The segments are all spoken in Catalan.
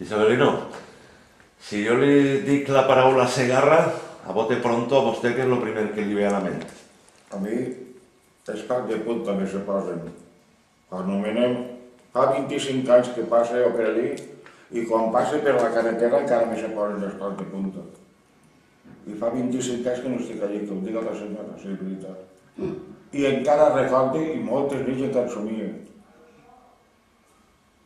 Isabelino, si yo le dic la paraula Segarra, a bote pronto, a vostè què és el primer que li ve a la ment? A mi, els caps de punta me se posen. Anomenem, fa 25 anys que passe per allí, i quan passe per la carretera encara me se posen els caps de punta. I fa 25 anys que no estic allí, que ho diga la senyora, és veritat. I encara recorde, i moltes nits encara somien,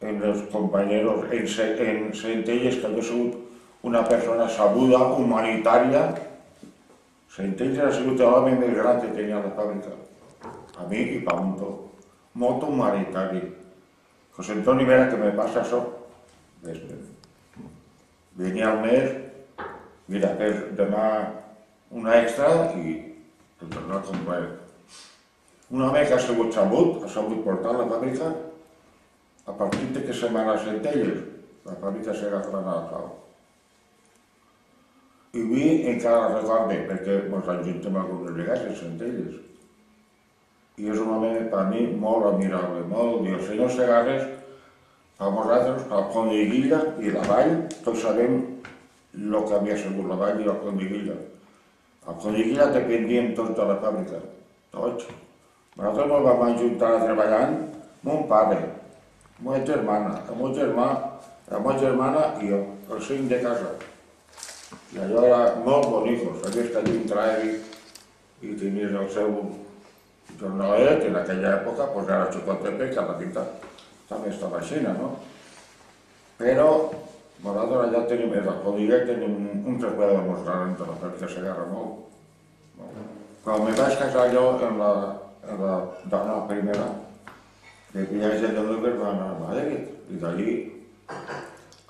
en els companyeros, en, en Centelles, que jo he sigut una persona sabuda, humanitària, Centelles ha sigut l'home més gran que tenia la fàbrica. A mi i pa un tot. Molt humanitari. José Antonio Vera, que me passa això? Vespre. Venia al mes, mira, que és demà una extra i el tornar a comprar. Un home que ha sigut sabut, ha sabut portar la fàbrica a partir de que se van a Centelles, la fàbrica a la clau. I avui encara la recorde, perquè ens ajuntem algunes vegades en Centelles. I és un home, per mi, molt admirable, molt... I el senyor Segarres, a nosaltres, a Coniguilla i la vall, tots sabem el que havia sigut la vall i la Coniguilla. A Coniguilla dependíem tots de la fàbrica, tots. Nosaltres ens vam ajuntar a treballar, mon pare, meva germana, el meu germà, la meva germana i jo, els cinc de casa. I allò era molt bonicos, que allí entrar i, tenies el seu jornaler, que en aquella època pues, era xocotepec, que a la pinta també estava així, no? Però nosaltres allà tenim, a la Codilla tenim un, un recuerdo molt gran de la fàbrica Segarra, molt. Quan me vaig casar jo en la, en la dona primera, de viatge de Luber va anar a Madrid, i d'allí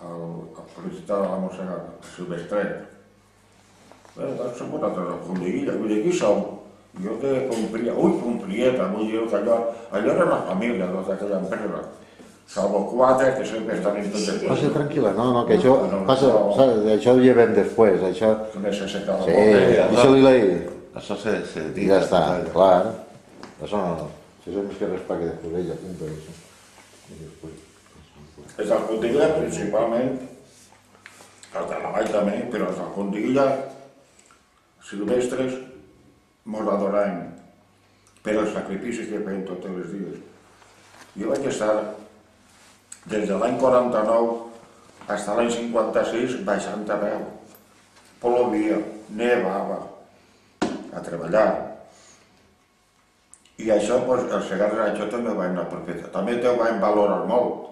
al, al felicitar a la mossega Silvestret. Bé, doncs som nosaltres a Fondiguilla, vull dir, aquí som. Jo que complia, ui, complieta, vull dir que allò, allò era una família, doncs, d'aquella empresa. Salvo quatre que sempre estan en tot el Passa tranquil·la, no, no, que això, No, no, passa, no. saps, això ho llevem després, això... Que necessitava Sí, molt. eh, deixa-li la I. Això se, se I diga. ja està, clar. Això no, no. Més que res perquè després ella punta això. I després... Els del Fondiguilla principalment, els de la Vall també, però els del Fondiguilla silvestres mos adorem per el sacrifici que feien tots els dies. Jo vaig estar des de l'any 49 fins a l'any 56 baixant a peu. Plovia, nevava, a treballar. I això, doncs, els segarres, això també ho van aprofitar. També ho van valorar molt.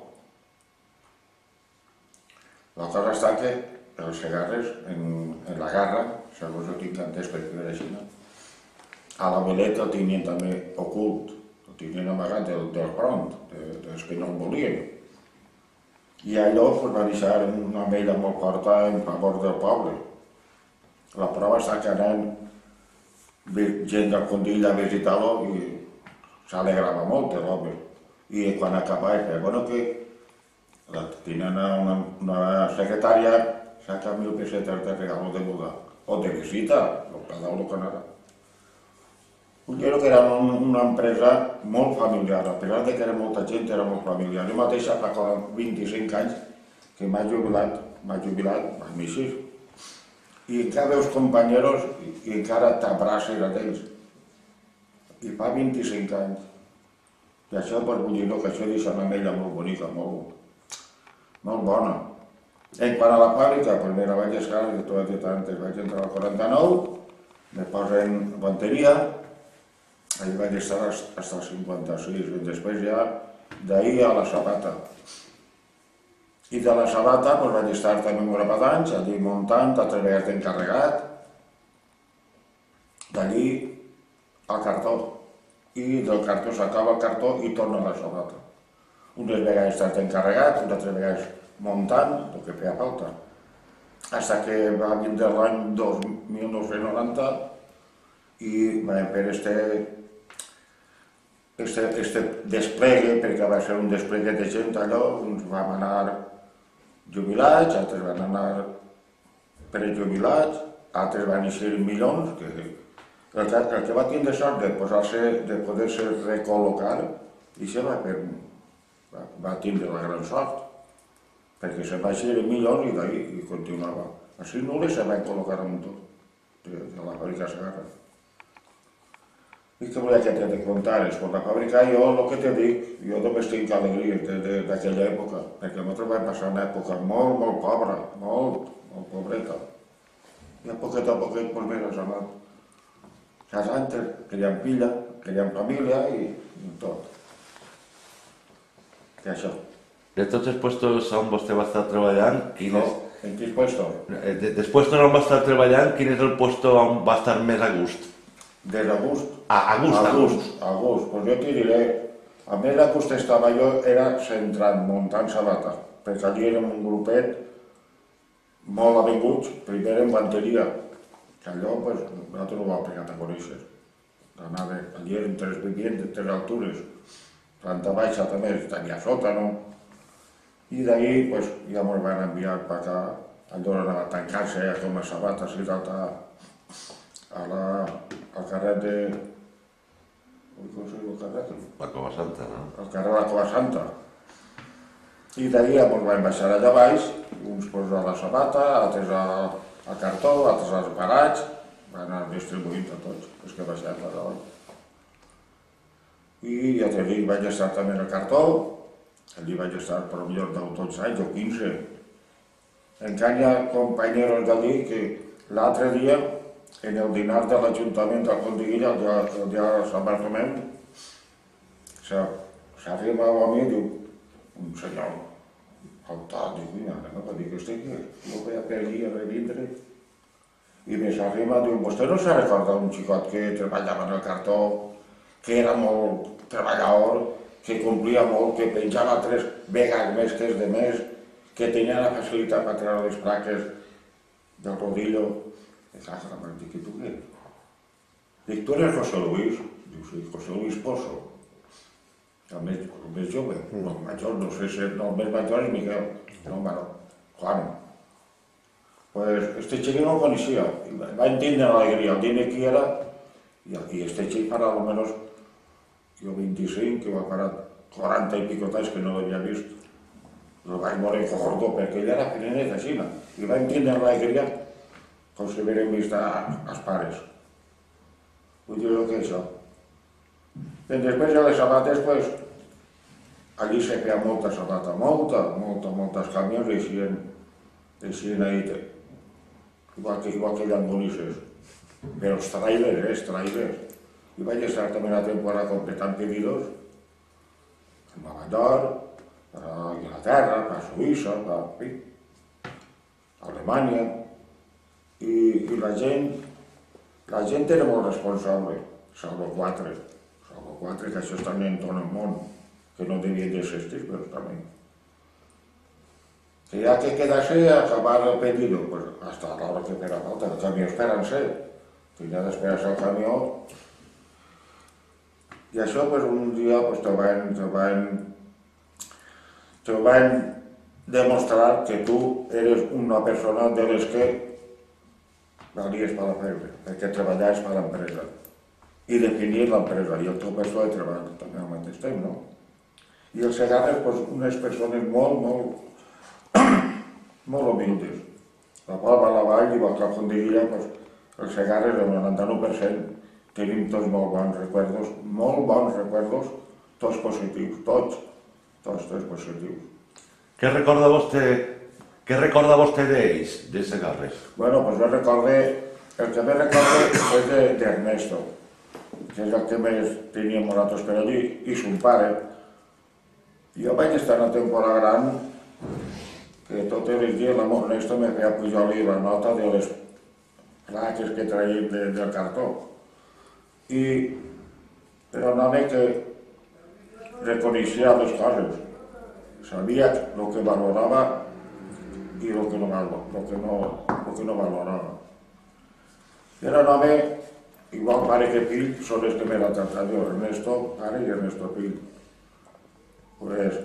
La cosa està que els segarres, en, en la garra, segons ho tinc entès era així, no? a la veleta el tenien també ocult, el tenien amagat del, del front, de, dels que no el volien. I allò pues, va deixar una mella molt forta en favor del poble. La prova està que anaven ve- gent del Condill a visitar-lo i s'alegrava molt l'home. I quan acabava, deia, bueno, que la tenien una, una secretària saca mil pesetes de regalo de boda o de visita, o cada uno ara. Jo crec que era un, una empresa molt familiar, a pesar de que era molta gent, era molt familiar. Jo mateixa fa 40 25 anys que m'ha jubilat, m'ha jubilat, amb així. I encara veus companyeros i, encara t'abraces a ells. I fa 25 anys. I això, pues, vull dir, que això deixa una mella molt bonica, molt, molt bona. En quant a la fàbrica, pues mira, vaig escar, que he dit antes, vaig entrar al 49, me posen banteria, ahí vaig estar hasta el 56, i després ja d'ahir a la Sabata. I de la Sabata pues, vaig estar també un grapat d'anys, allí muntant, altres vegades d'encarregat, d'allí al cartó. I del cartó s'acaba el cartó i torna a la Sabata. Unes vegades he estat encarregat, unes altres vegades muntant, el que feia falta. Hasta que va vindre l'any 1990 i vam fer este, este, este desplegue, perquè va ser un desplegue de gent allò, uns vam anar jubilats, altres van anar prejubilats, altres van eixir milions, que el que, el que va tindre sort de posar-se, de poder-se recol·locar, i se va, fer, va, va tindre la gran sort. perquè se'n va ser millor i d'ahí i continuava. Així no les se van col·locar un tot de, de la fàbrica Segarra. I què volia que te contares? Pues la fàbrica, jo, el que te dic, jo només tinc alegria d'aquella època, perquè nosaltres vam passar una època molt, molt pobra, molt, molt pobreta. I a poquet a poquet, pues mira, s'ha anat casant, creant pilla, creant família i, i tot. I això. De tots els puestos on vostè va estar treballant, quin No, és... en quin puesto? eh, de- Després on va estar treballant, quin és el puesto on va estar més a gust? Des d'agost. A, a gust, a gust. A gust, pues jo t'hi diré, a més a gust estava jo, era centrant, muntant sabata, perquè allí érem un grupet molt avinguts, primer en banteria, que allò, pues, nosaltres no ho vam pegar a conèixer. Anava, allí eren tres vivients de tres altures, planta baixa també, tenia sòtano, i d'ahir, pues, ja ens van enviar per acá, allò anava a tancar-se a com a sabates i tal, a la, al carrer de... Com se diu el carrer? La Cova Santa, no? Al carrer de la Cova Santa. I ens vam baixar allà baix, uns pues, a la sabata, altres a, a cartó, altres als parats, van anar distribuint a tots els que baixaven a dalt. I ja te dic, vaig estar també el cartó, allí vaig estar per millor de 12 anys o 15. Encara hi ha companyeros d'allí que l'altre dia, en el dinar de l'Ajuntament de Condiguilla, el dia, de Sant Bartomeu, s'arriba a mi i diu, un senyor, altat, diu, mira, no, que este que jo veia per allí a revindre. I més arriba, diu, vostè no se recorda un xicot que treballava en el cartó, que era molt treballador, que complia molt, que penjava tres vegades més que els de més, que tenia la facilitat per treure les plaques del rodillo. Zásada proti Kypru Niektoré košelujú, duši košelujú pošol. A bez, bez jobe. Hmm. No, maťor, no, šeše, no, bez maťor, Michal. No, malo. Juan. Pues este chico no conocía. Va a entender la alegría, tiene que era. Y, y este chico para lo menos, yo 25, va para 40 y pico tants que no l'havia vist. El vaig veure que gordo, perquè ell era finenet així, i va entendre l'alegria consideren vista as pares. Utilo que iso. E despois a de sabates, pois, ali se pea molta sabata, molta, molta, moltas camions deixien, deixien aí, igual que, igual que llangonisses, pero os trailers, eh, os trailers. I vaig estar també una temporada completant pedidos, a Nova York, a Inglaterra, a Suïssa, a, a Alemanya, i, i la gent, la gent era molt responsable, salvo quatre, salvo quatre, que això també en tot el món, que no devien d'existir, però també. Que hi ha que quedar-se a acabar el pedido, pues, hasta la hora que farà falta, el camió esperant-se, que ja d'esperar-se el camió, i això, pues, un dia, pues, te van, te van, te van demostrar que tu eres una persona de les que valies per feina, perquè treballaves per l'empresa i definies l'empresa i el teu puesto de treball també al mateix temps, no? I els segarres, pues, unes persones molt, molt, molt humildes. La qual va a la vall i va a Condiguilla, pues, els segarres, el 99%, tenim tots molt bons recuerdos, molt bons recuerdos, tots positius, tots, tots, tots positius. Què recorda vostè, què recorda vostè d'ells, de Segarres? Bueno, pues jo recordé, el que més recordé és de, de Ernesto, que és el que més teníem nosaltres per allí, i son pare. Jo vaig estar una temporada gran que tots els dies la Ernesto me feia pujar-li la nota de les plaques que traiem de, del cartó. I era un home que reconeixia les coses, sabia el que valorava i el que no, valo- lo que no, lo que no valorava. Era un home, igual pare que fill, són els que m'he jo, Ernesto, pare i Ernesto fill. Pues,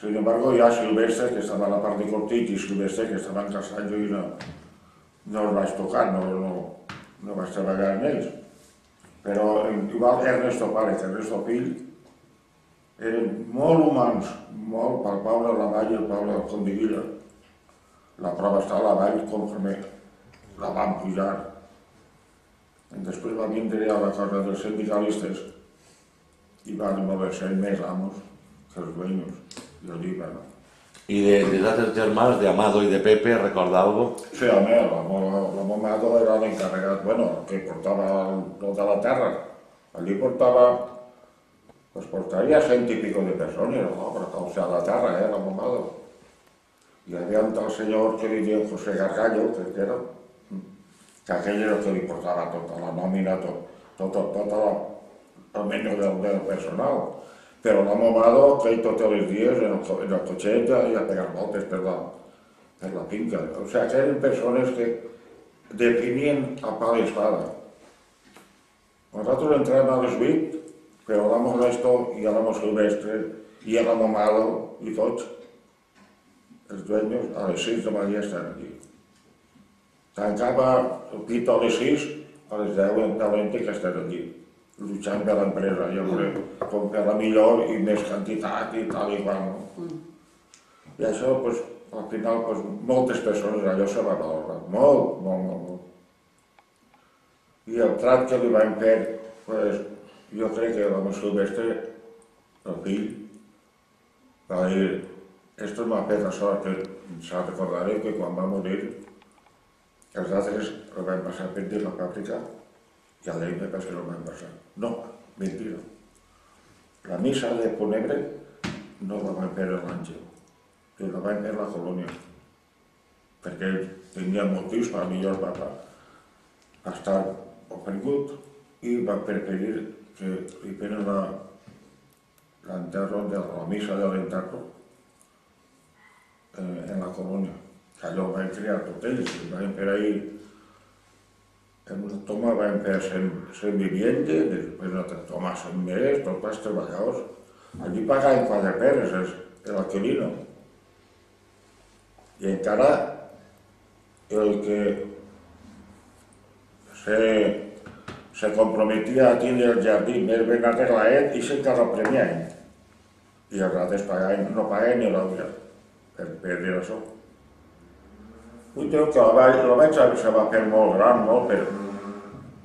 sin embargo, hi ha Silvestre, que estava a la part de Cortit, i Silvestre, que estava en Castelló, i no, no els vaig tocar, no, no, no vaig treballar amb ells. Però igual Ernesto pare que Ernesto fill, eren molt humans, molt pel poble de la vall i el poble del Condiguilla. La prova està a la vall conforme la van pujar. Després va vindre a la cosa dels sindicalistes i van mover-se més amos que els dueños. I allí van... I de, de altres germans, de Amado i de Pepe, recorda algo? Sí, home, l'home Amado era l'encarregat, bueno, que portava el, el de la terra. Allí portava, pues portaria cent i pico de persones, no? però o sea, la terra, eh, l'home Amado. Hi havia un tal senyor que diuen José Gargallo, crec que era, que aquell era que li portava tota la tot, tot, tot la, el menú del, del personal. Però l'home Amado, que tots els dies en el, en el cotxet ja, ja pegar voltes per la, per la finca. O sigui, que eren persones que definien a pal i espada. Nosaltres entràvem a les 8, però l'amo Resto i l'amo Silvestre i l'amo Malo i tots, els dueños, a les 6 de matí estan aquí. Tancava el pit a les 6, a les 10 de l'ente que estan aquí, luchant per l'empresa, com per la millor i més quantitat i tal i qual. No? I això, pues, al final, pues, moltes persones allò se va valorar, molt, molt, molt, molt. I el trat que li van fer, pues, jo crec que l'home Silvestre, el fill, va dir, esto m'ha fet això que s'ha recordaré que quan va morir, els altres el van passar per dir la fàbrica i a l'ell me passa que el van passar. No, mentira. La missa de Ponebre no la van fer l'Àngel, que la van fer la colònia, perquè tenia motius per millor per estar ofregut i va preferir que li feren l'enterro de la missa de l'enterro eh, en la. Que allò van crear tot ells, i van fer ahir en una toma van fer 100, 100 vivientes, després toma 100 més, tots els treballadors. Allí pagaven quatre peres l'alquilino. I encara el que se, se comprometia a tindre el jardí més ben arreglat i s'encara premiaven. I els altres pagaven, no pagaven ni l'obra per, per dir això. Vull dir que la vall, la vall se va fer molt gran, molt per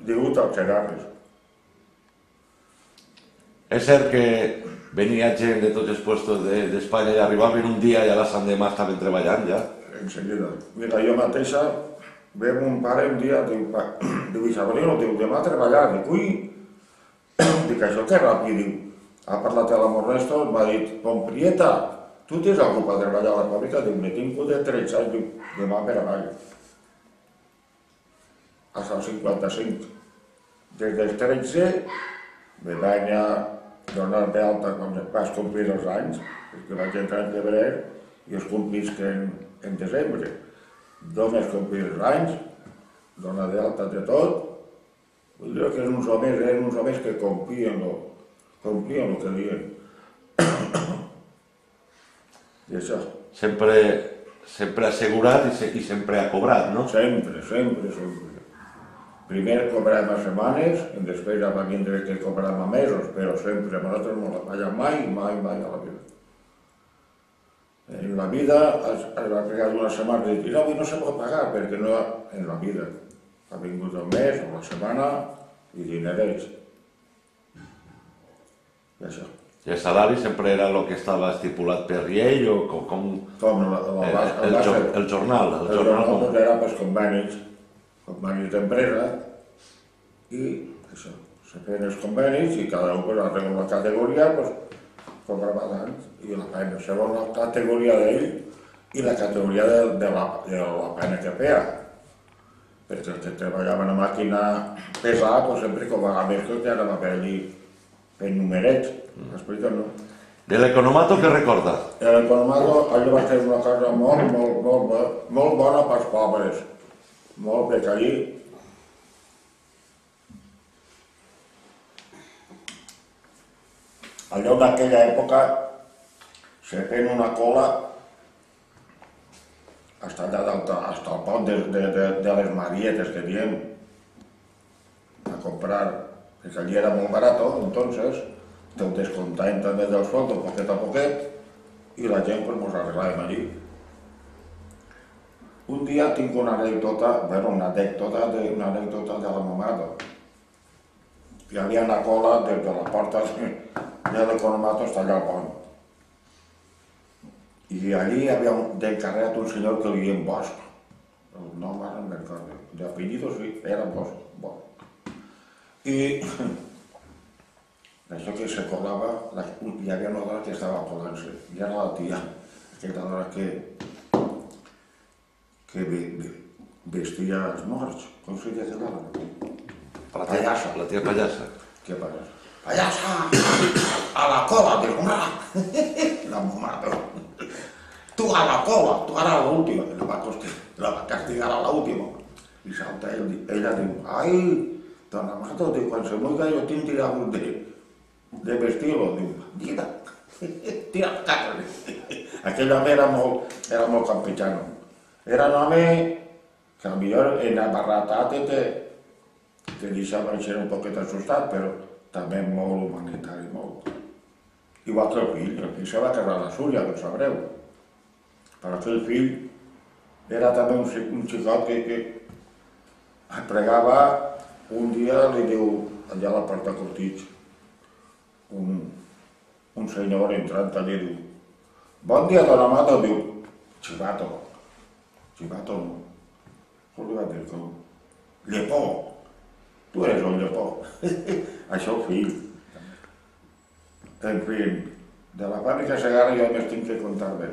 degut als segarres. És cert que venia gent de tots els puestos de- d'Espanya i arribaven un dia i a la Sant Demà estaven treballant ja. En seguida. Mira, jo mateixa, ve mon pare un dia, diu, pa, diu Isabelino, diu, demà a treballar, dic, ui, dic, això que ràpid, diu, ha parlat amb l'Amorresto, m'ha dit, Pomprieta, tu tens algú per treballar a la fàbrica? Diu, me tinc de 13 anys, diu, demà per avall. Hasta els 55. Des dels 13 me vaig a donar d'alta quan vas complir els anys, perquè vaig entrar en febrer i els complisc en, en desembre. Dones complir els anys, donar d'alta de tot, vull dir que eren uns homes, eren uns homes que complien lo, complien el que diuen. I això, Sempre, sempre assegurat i, se, i sempre ha cobrat, no? sempre, sempre, sempre. Primer cobràvem a setmanes, i després ja va vindre que cobràvem a mesos, però sempre nosaltres no la pagàvem mai, mai, mai a la vida. En la vida es, es va pegar una setmana i dir, no, avui no se pot pagar, perquè no, en la vida ha vingut el mes o la setmana i dinerets. I això. El salari sempre era el que estava estipulat per llei o com, com Com la, el, la, el, jor- el jornal, el El jornal jornal com, era pels convenis, convenis d'empresa, i això, se feien els convenis i cada un pues, arregla una categoria, pues, cobrava tant, i la feina. Segons la categoria d'ell i la categoria de, de, la, de la feina que feia. Perquè els que treballaven a màquina pesada, pues, sempre cobrava més que el que anava per allí fent numerets, m'explica, no? De l'economato que recorda? El Colmado allò va ser una cosa molt, molt, molt, bo- molt bona pels pobres. Molt, perquè allí allò d'aquella època se feien una cola hasta, allà dalt, hasta el pont de, de, de, de les Marietes que diem a comprar, perquè allí era molt barat, entonces te ho també del sueldo, poquet a poquet, i la gent pues, mos arreglàvem allí. un dia tinc una anècdota, bueno, una anècdota de, una anècdota de la mamada. Hi havia una cola des de la porta de l'economato hasta allà al pont. I allí hi havia un, d'encarregat un senyor que li diem Bosch. El nom ara no me'n recordo. De apellido sí, era Bosch. Bosch. I això que se colava, la, hi havia una dona que estava colant-se, i era la tia, aquella dona que, que ve, ve, vestia els morts, com se diu aquella dona? La tia, Pallassa. la tia pallassa. Què passa? Pallassa! A la cola, diu, home! La mamada. Tu a la cola, tu ara a l'última. La va, costi- la va castigar a l'última. I salta ell, ella diu, ai, dona Mato, diu, quan se muega jo tinc tirar un de, vestir-lo. Diu, tira, tira a casa. Aquell home era molt, era molt campechano. Era un home que potser en abarratat te, te deixava ser un poquet assustat, però també molt humanitari, molt. Igual que el fill, el fill se va a la que ho sabreu. Però aquell fill era també un, un xicot que, que pregava un dia, li diu, allà a la porta Cortig, un, un senyor entrant allà diu, bon dia, dona Mato, diu, xivato, xivato no. Com li va dir? Com? Llepó, tu eres un llepó. Això fill. En fi, de la fàbrica Segarra jo només tinc que contar bé.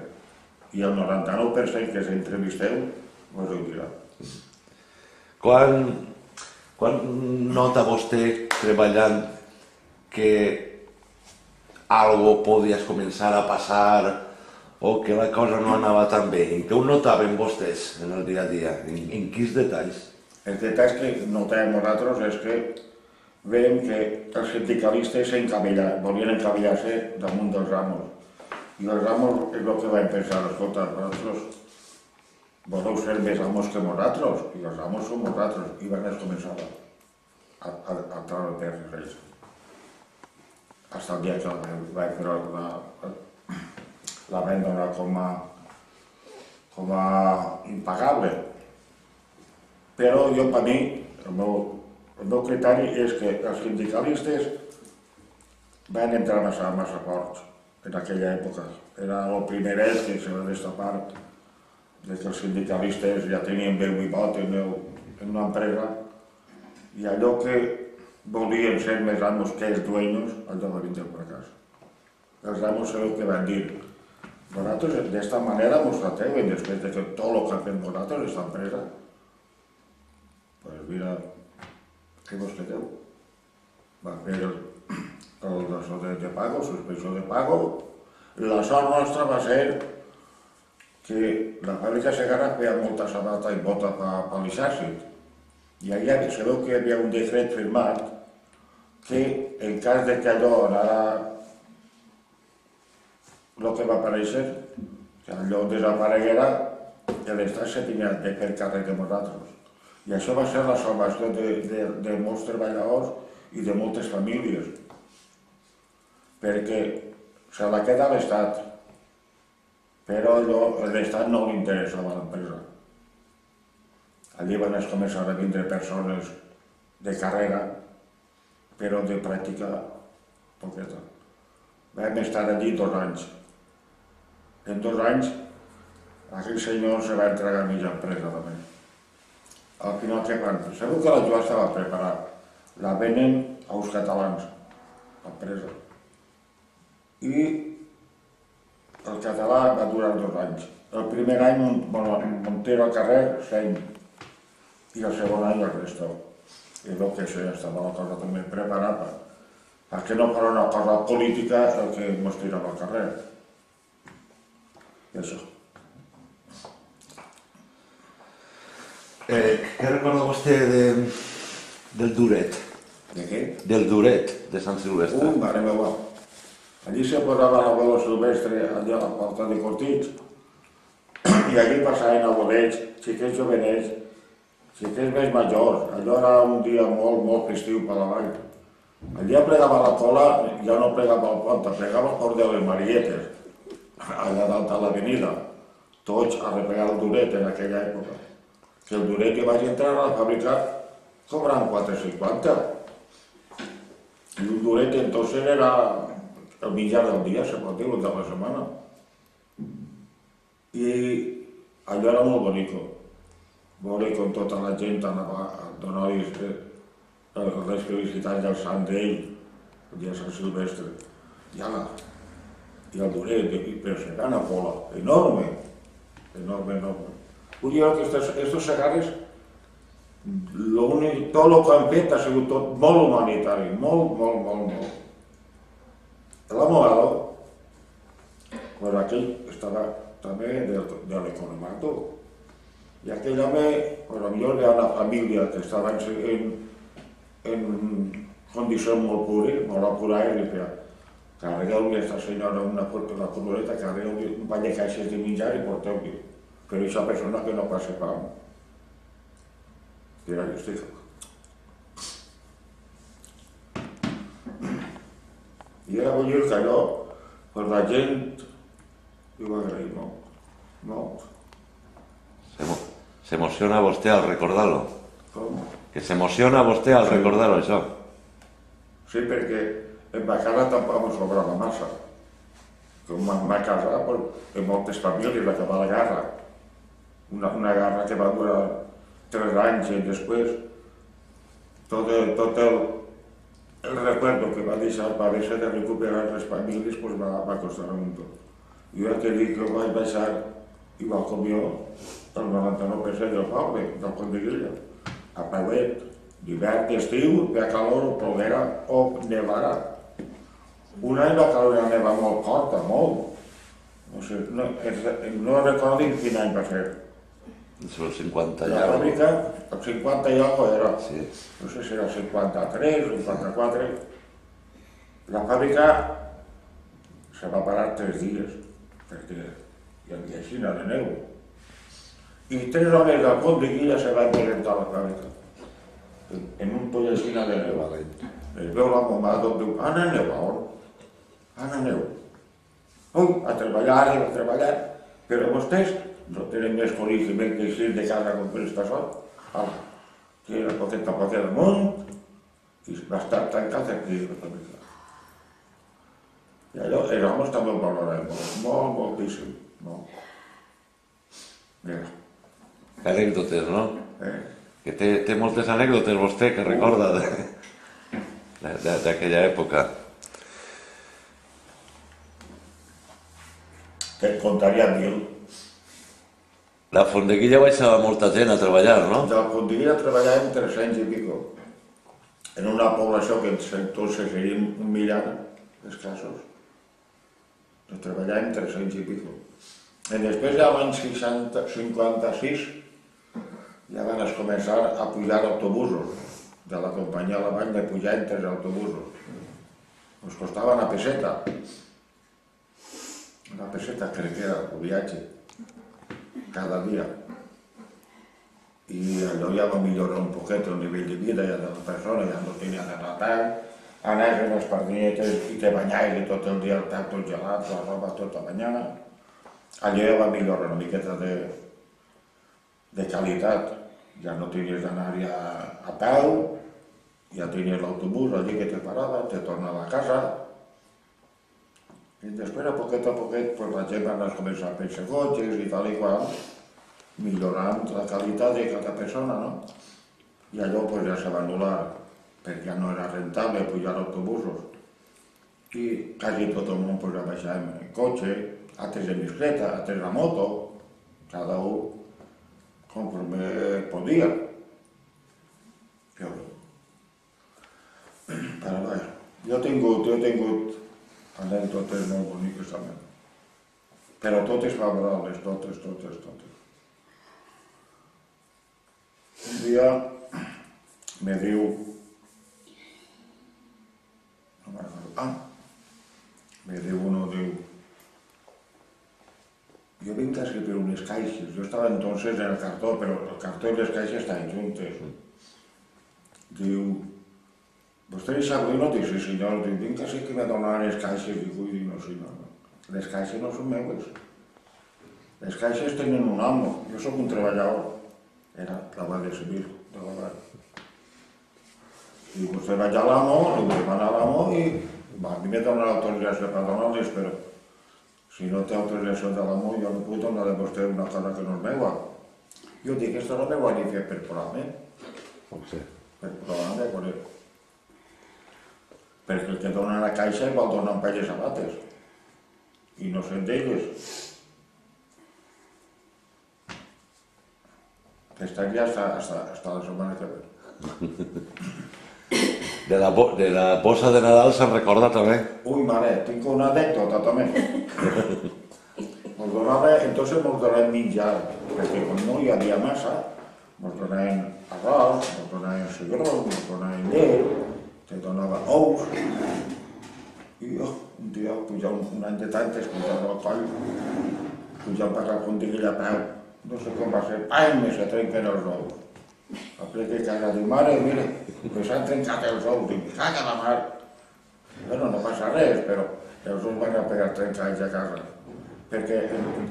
I el 99% que s'entrevisteu vos ho dirà. Quan, quan nota vostè treballant que algo podies començar a passar o que la cosa no anava tan bé? En què ho notaven vostès en el dia a dia? En, en quins detalls? Els detalls que notàvem nosaltres és que veiem que els sindicalistes s'encavella, volien encavellar-se damunt dels ramos. I els ramos és el que vam pensar, escolta, vosaltres voleu ser més amos que nosaltres, i els amos som nosaltres, i van començar a, a, a, a treure per res. Que la vam- vaig fer la, la donar com a, com a impagable. Però jo, per mi, el meu, el meu criteri és que els sindicalistes van entrar massa, massa forts en aquella època. Era el primeret que se va destapar de que els sindicalistes ja tenien veu i vot en, el, en una empresa i allò que volien ser més amos que els dueños, allò va vindre per casa. Els amos sabeu què van dir. Vosaltres d'esta manera mos trateuen després de que tot el que han fet vosaltres, aquesta empresa, pues mira, què vos quedeu? Va fer el, el de, de pago, suspensió de pago, i la sort nostra va ser que la fàbrica Segarra feia molta sabata i bota per pa l'exèrcit. I allà sabeu que hi havia un decret firmat que en cas de que allò anara el que va aparèixer, que allò desapareguera, l'Estat se tenia de fer càrrec de nosaltres. I això va ser la salvació de, de, de molts treballadors i de moltes famílies, perquè se la queda l'Estat, però l'Estat no li interessava l'empresa. Allí van començar a vindre persones de carrera, però de pràctica poqueta. Vam estar allí dos anys. En dos anys, aquell senyor se va entregar mitja empresa també. Al final què fan? Segur que la Joa estava preparat. La venen als catalans, l'empresa. I el català va durar dos anys. El primer any, Montero al carrer, seny. I el segon any el resto. I veu que això ja estava la cosa també preparada perquè no farà una cosa política el que mos tirava al carrer. I això. Eh, què recorda vostè de, del Duret? De què? Del Duret de Sant Silvestre? Un, mare meva. Allí se posava l'abuelo silvestre, allà a la porta de Cortits, i allí passaven abuelets, xiquets jovenets, xiquets més majors. Allò era un dia molt, molt festiu per la vall. Allà plegava la cola, ja no plegava al pont, plegava al port de les Marietes, allà dalt a l'avenida. tots a repegar el duret en aquella època. Que el duret que vaig entrar a la fàbrica cobrant 4,50. I un duret entonces era el mitjà del dia, se pot dir, el de la setmana. I allò era molt bonico. Veure com tota la gent anava a donar-los eh, les felicitats del sant d'ell, de Sant Silvestre. I ala, i el duret, i per segar una pola, enorme, enorme, enorme. Vull dir que lo únic, tot el que han fet ha sigut tot molt humanitari, molt, molt, molt, molt. L'Amorado, pues aquell estava també de, de l'economato. I aquell home, pues, potser ha una família que estava en, en, condicions molt pures, molt apurades, i deia, carregueu-li a aquesta senyora una la furgoneta, carregueu-li un parell de caixes de menjar i porteu-li. Però aquesta persona que no passa fam. I era jo estic. I era vull dir que allò, per la gent, ho va agrair molt, molt. Se- S'emociona vostè al recordar-lo. Com? Que s'emociona vostè al recordar-ho, això. Sí, perquè en ma casa tampoc em sobrava massa. Com en ma casa, en moltes famílies va acabar la guerra. Una, una guerra que va durar tres anys i després tot el, tot el, el recuerdo que va deixar va deixar de recuperar les famílies pues, va, va costar un tot. Jo ja t'he dit que vaig baixar igual com jo el 99% del poble, del Pont de Guilla, a Pauet, d'hivern, d'estiu, de calor, ploguera o nevarà. Un any va caure una neva molt forta, molt. No sé, no, és- no recordo quin any va ser. El 50 La ja. fàbrica, el 50 i algo era, Sí. no sé si era 53 o 54. La fàbrica se va parar tres dies, perquè hi havia xina de neu. I tres homes del pont de Guilla se van presentar a la fàbrica, en, un pollacina de neu. Valent. Es veu la mamà d'on diu, Anna aneu a on? Anna aneu. Ui, a treballar, a treballar, però vostès no tenen més coneixement que eixir de casa com per estar sol. Ala, era poquet a poquet al món, i va estar tancat aquí a fàbrica. I allò, els homes també ho valoraven molt, molt, moltíssim, molt. Que anècdotes, no? eh? Que té, té moltes anècdotes vostè que recorda de- de- de- d'aquella època. que et contaria mil. La Fondeguilla baixava molta gent a treballar, no? Del Condiria treballàvem 300 i pico. En una població que entonces seríem un millar escassos. Doncs treballàvem 300 i pico. I després ja l'any 60, 56 ja van començar a pujar autobusos. De la companyia van de pujar entre els autobusos. Ens costava una peseta. Una peseta crec que era el viatge. Cada dia i allò ja va millorar un poquet el nivell de vida ja de la persona, ja no tenia de ratar, anaves a les pardinetes i te banyaves tot el dia el cap tot gelat, la roba tota banyada. Allò ja va millorar una miqueta de, de qualitat. Ja no tenies d'anar-hi a, a peu, ja tenies l'autobús allí que te parava, te tornava a casa. I després, a poquet a poquet, pues, la gent va anar començar a prendre cotxes i tal i qual, millorant la qualitat de cada persona, no? I allò pues, ja se va anul·lar, perquè ja no era rentable pujar autobusos. I quasi tot el món pues, ja baixàvem en cotxe, altres en bicicleta, altres a moto, cada un conforme podia. Jo, però bé, jo he tingut, jo he tingut anècdotes molt boniques també. Però totes favorables, totes, totes, totes. Un dia me diu... No me'n recordo. Ah, me diu uno, diu... Jo vinc a per unes caixes. Jo estava entonces en el cartó, però el cartó i les caixes estaven juntes. Diu, vostè és Sabrino? Diu, sí senyor. Diu, vinc a que me donaran les caixes. Dic, ui, no, sí, no, no. Les caixes no són meues. Les caixes tenen un amo, jo sóc un treballador, era la Guàrdia Civil de la Guàrdia. I vostè vaig a l'amo, li demana a l'amo i va, a mi me dona l'autorització per donar-les, però si no té autorització de l'amo, jo no puc donar a vostè una cosa que no és meua. Jo dic, aquesta no me ho han de fer per programa, Potser. per programa, per... perquè el que dona la caixa vol donar un parell de sabates. I no sé d'elles. Que estaria hasta, hasta, hasta la setmana que ve. De la, de la bossa de Nadal se'n recorda també. Uy, mare, tinc una anècdota també. Mos donava, entonces mos donaven menjar, perquè com no hi havia massa, mos donaven arròs, mos donaven cigró, mos donaven llet, te donava ous. I jo, un dia, pujant un any de tantes, pujant al coll, pujant per la puntilla a peu, no sé com va ser, pam, me se trenquen els ous. Après que caga, diu, mare, mira, que s'han trencat els ous, dic, caga la mar. Bueno, no passa res, però els dos van a pegar trencats a casa. Perquè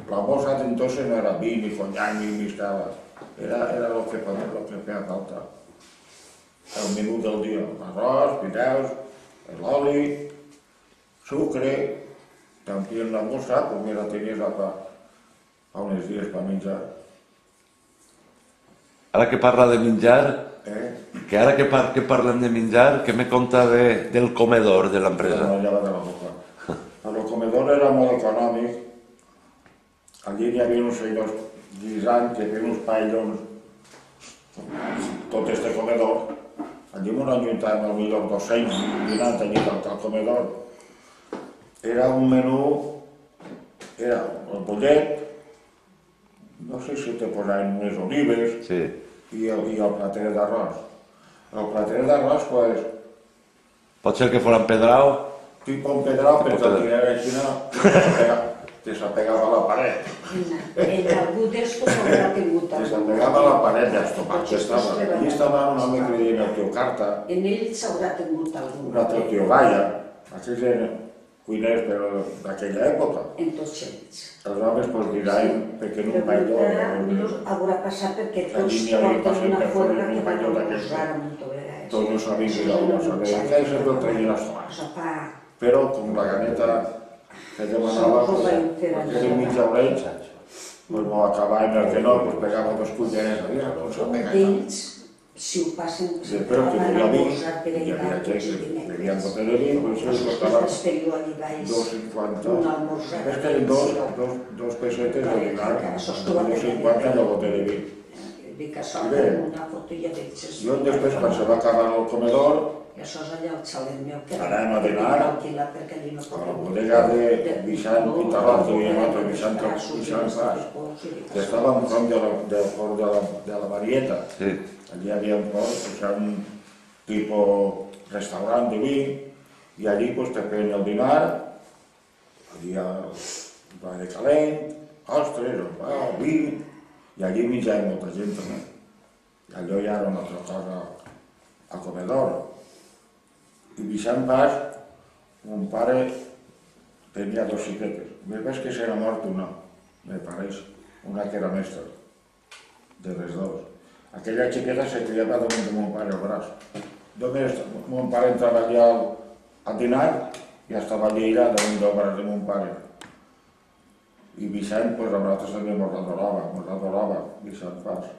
la bossa d'entonces no era vi, ni conyac, ni mistela. Era, era lo que, lo que feia falta. El menú del dia, l'arròs, fideus, l'oli, sucre, també en la bossa, pues mira, tenies a fa uns dies per menjar. Ara que parla de menjar, Eh? que ara que, par que parlem de menjar, que me conta de, del comedor de l'empresa? no lleva de la boca. El comedor era molt econòmic. Allí hi havia uns senyors guisant que feien uns paellons, tot este comedor. Allí m'ho han juntat al millor 200 dinant allí al, al comedor. Era un menú, era el bollet, no sé si te posaven unes olives, Sí. i el, i el plater d'arròs. El plater d'arròs, pues, Pot ser que fora empedrau? tipo un pedrao, però Pot el ser. tirava així, no? que s'apegava a la paret. En algú dels que s'haurà tingut algun. s'apegava a la paret d'estomac que estava. Allí estava un home que li deien el tio Carta, En ell s'haurà tingut algun. un altre tio Galla, aquells eren cuiners però d'aquella època. En tots ells. Els homes pues, diraven perquè en un paelló... no haurà passat perquè tots porten una forma que van usar a Montovegas. Tots no sabien que era no sabien què és el que traien les. Sopar. Però com la ganeta que demanava, perquè era mitja oreja, pues no acabàvem el que no, pues pegava dos culleres a dir, doncs a pegar. D'ells, si ho passen, per allà gent tots els que bevien dimecres. de costava Després jo. 2,50. Un almorzar. Que eren dos, dos, de dinar, 2,50 el bote de vi. Dic sort Bé. una fotilla d'ells. Jo després, quan se va acabar el comedor, I això és allà al xalet meu, que Anàvem a dinar perquè allí no a la bodega de Vicent i un altre Vicent Braços i Vicent Fas, i que estava en front de la, de la, de la Marieta. Sí. Allí havia un o sea, un tipo de vi, i allí pues, te feien el dinar, havia un pa de calent, ostres, un pa, vi, i allí menjava molta gent també. I allò ja era una altra cosa al comedor. I Vicent Pas, mon pare tenia dos xiquetes. Me ves que s'era mort una, me pareix, una que era mestra, de les dos. Aquella xiqueta se criava damunt de mon pare al braç. Només mon pare entrava allà al, al dinar i estava allà ella damunt del braç de mon pare. I Vicent, pues, a nosaltres també mos adorava, mos adorava, Vicent Pas.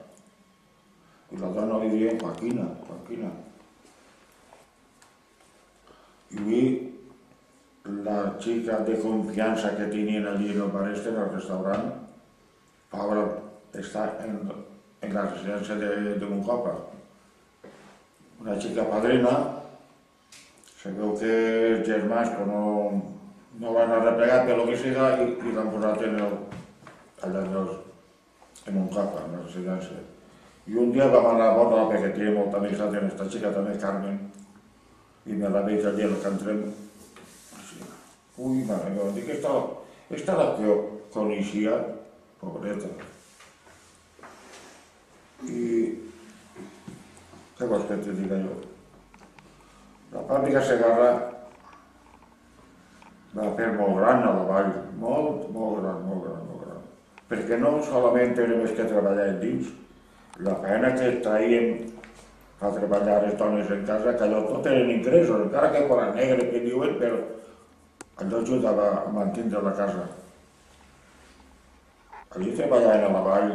I la dona li deia Joaquina, Joaquina. I vi la chica de confiança que tenien allí en el bar este, en el restaurant, Paula està en, en la residència de, de. Una xica padrina, se veu que germans que no, no van arreplegar per lo que siga i, i l'han posat en el, en, el, en Moncopa, en la residència. I un dia vam anar a veure perquè tenia molta amistat en esta xica també, Carmen, i me la veig allà entrem. Així. Ui, mare meva, dic, esta, esta la que coneixia, pobreta. I què vols que te diga jo? La fàbrica Segarra va fer molt gran a la vall, molt, molt gran, molt gran, molt gran. perquè no solament érem els que treballàvem dins, la feina que traiem a treballar les dones en casa, que allò tot eren ingressos, encara que fora negre que diuen, però allò ajudava a mantenir la casa. Allí treballaven a la vall,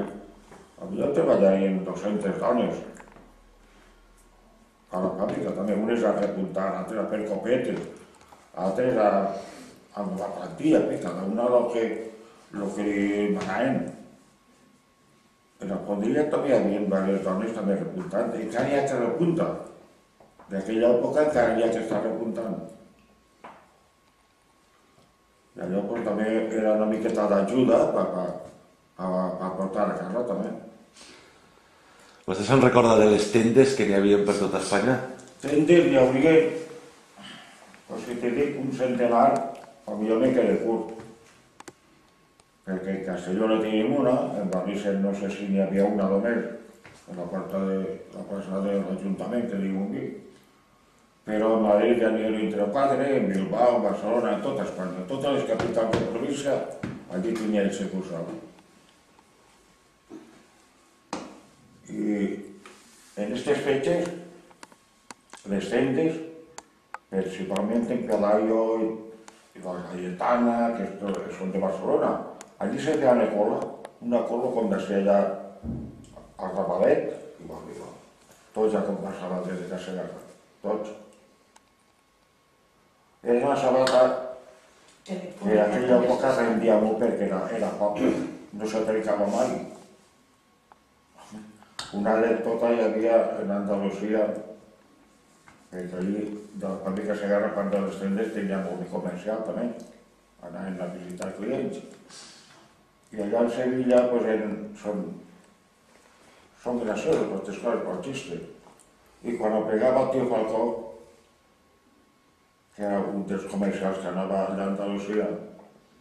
allò treballaven 200 dones. A la fàbrica també, unes a repuntar, altres a fer copetes, a, amb la plantilla, que cada una el que, lo que li manaven. En la fondilla també hi havia dones també repuntant, i encara ha que repunta. D'aquella època encara que estar repuntant. I allò pues, també era una miqueta d'ajuda per, per, per, per portar a casa també. Vostè se'n recorda de les tendes que n'hi havia per tota Espanya? Tendes n'hi hauria, pues, si te dic un centenar, potser me quedé curt. Perquè en Castelló no tenim una, en Barricet no sé si n'hi havia una només, en la porta de la plaça de l'Ajuntament, que diu aquí. Però a Madrid ja n'hi ha entre quatre, en Bilbao, Barcelona, en tota Espanya, totes les capitals de província, allí tenia el sucursal. I en aquestes fechas, les tendes, principalmente en Pelayo y, y la que son de Barcelona, allí se hacía una cola, una cola com de allà al Rabalet i va arribar. Tots ja com passaven des de casa Garra, tots. Era una sabata que en aquella època rendia molt perquè era, era poble, no se predicava mai. Una anècdota hi havia en Andalusia, perquè allí de la fàbrica Segarra, quan de les tendes, tenia molt de comercial també, anaven a visitar clients. I allà en Sevilla pues, en, són, són graciosos aquestes coses, pel xiste. I quan ho pegava el tio Falcó, que era un dels comercials que anava allà a Andalusia,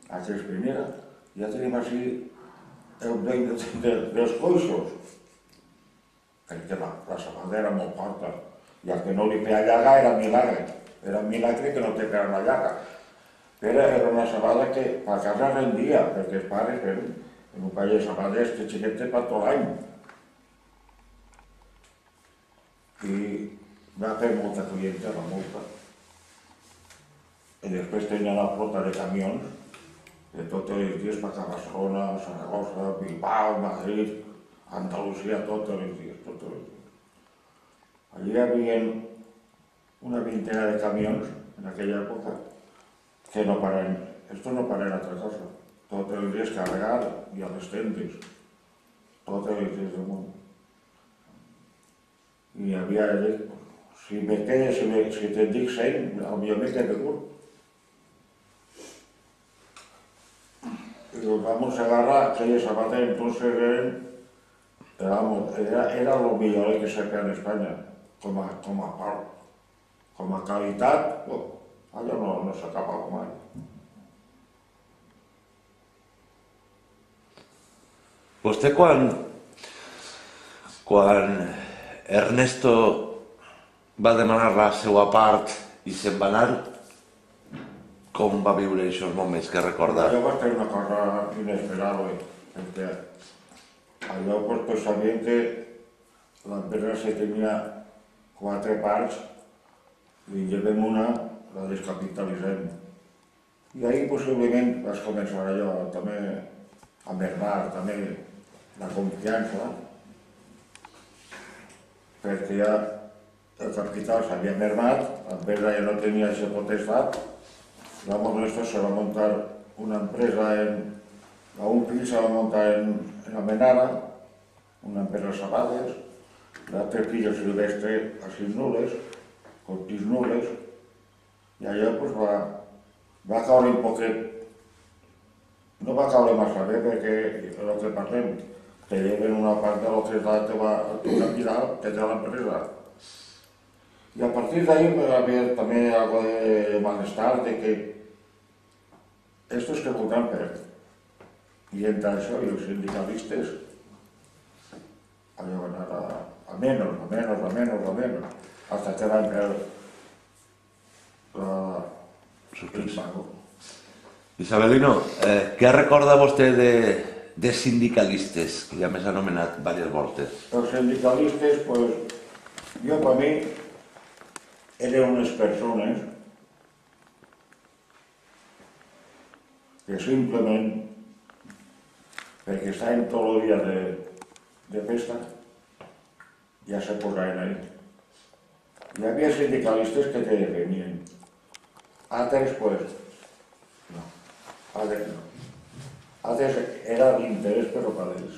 a que es viniera, ja tenim així el vell de, de, dels coixos, perquè la, la sabata era molt forta, i el que no li feia llaga era milagre, era un milagre que no té per una llaga. Però era una sabata que a casa rendia, perquè els pares eren en un parell de sabates que xiquetes per tot l'any. I va fer molta clientela, molta. I després tenia la flota de camions, de tots els dies per a Barcelona, Saragossa, Bilbao, Madrid, Andalusia, tots els dies, tots els dies. Allí hi havia una vintena de camions en aquella època que no paren, esto no paren altra cosa. Tots els dies carregar i a les tendes, tots els dies del món. I hi havia, si me queda, si, me, si te dic 100, potser me queda curt. Y los vamos a agarrar, aquella sabata entonces eren, éramos, era, era lo millor que se feia en Espanya, com a, com a part. Com a qualitat, oh, allò no, no s'acabava mai. Vostè quan, quan Ernesto va demanar la seva part i se'n va anar, com va viure aquests moments que recorda? Allò va ser una cosa inesperable, perquè allò pues, pues sabien que l'empresa se tenia quatre parts, i llevem una, la descapitalitzem. I ahí possiblement vas començar allò també a mermar també la confiança, perquè ja el capital s'havia mermat, l'empresa ja no tenia aquesta potestat, Vamos nuestro se va a montar una empresa en, a un fill se va a montar en, en Amenara, una empresa de sabades, l'altre fill silvestre a sis nules, con sis nules, i allò pues, va, va caure un poquet, no va caure massa bé perquè el que parlem, te lleven una part de lo que és la teva, capital, que té l'empresa. Y a partir ahí va a haber también algo de malestar de que estos que votan per i entre això i els sindicalistes va anar a, a menys, a menys, a menys, a menys, hasta que van per la, el pago. Isabelino, eh, què recorda vostè de, de sindicalistes, que ja m'has anomenat diverses voltes. Els sindicalistes, pues, jo per mi, eren unes persones que simplement, perquè estaven tot el dia de, de festa, ja se posaven ahí. Hi havia sindicalistes que te venien. Altres, pues, no. Altres no. Altres era l'interès però per ells.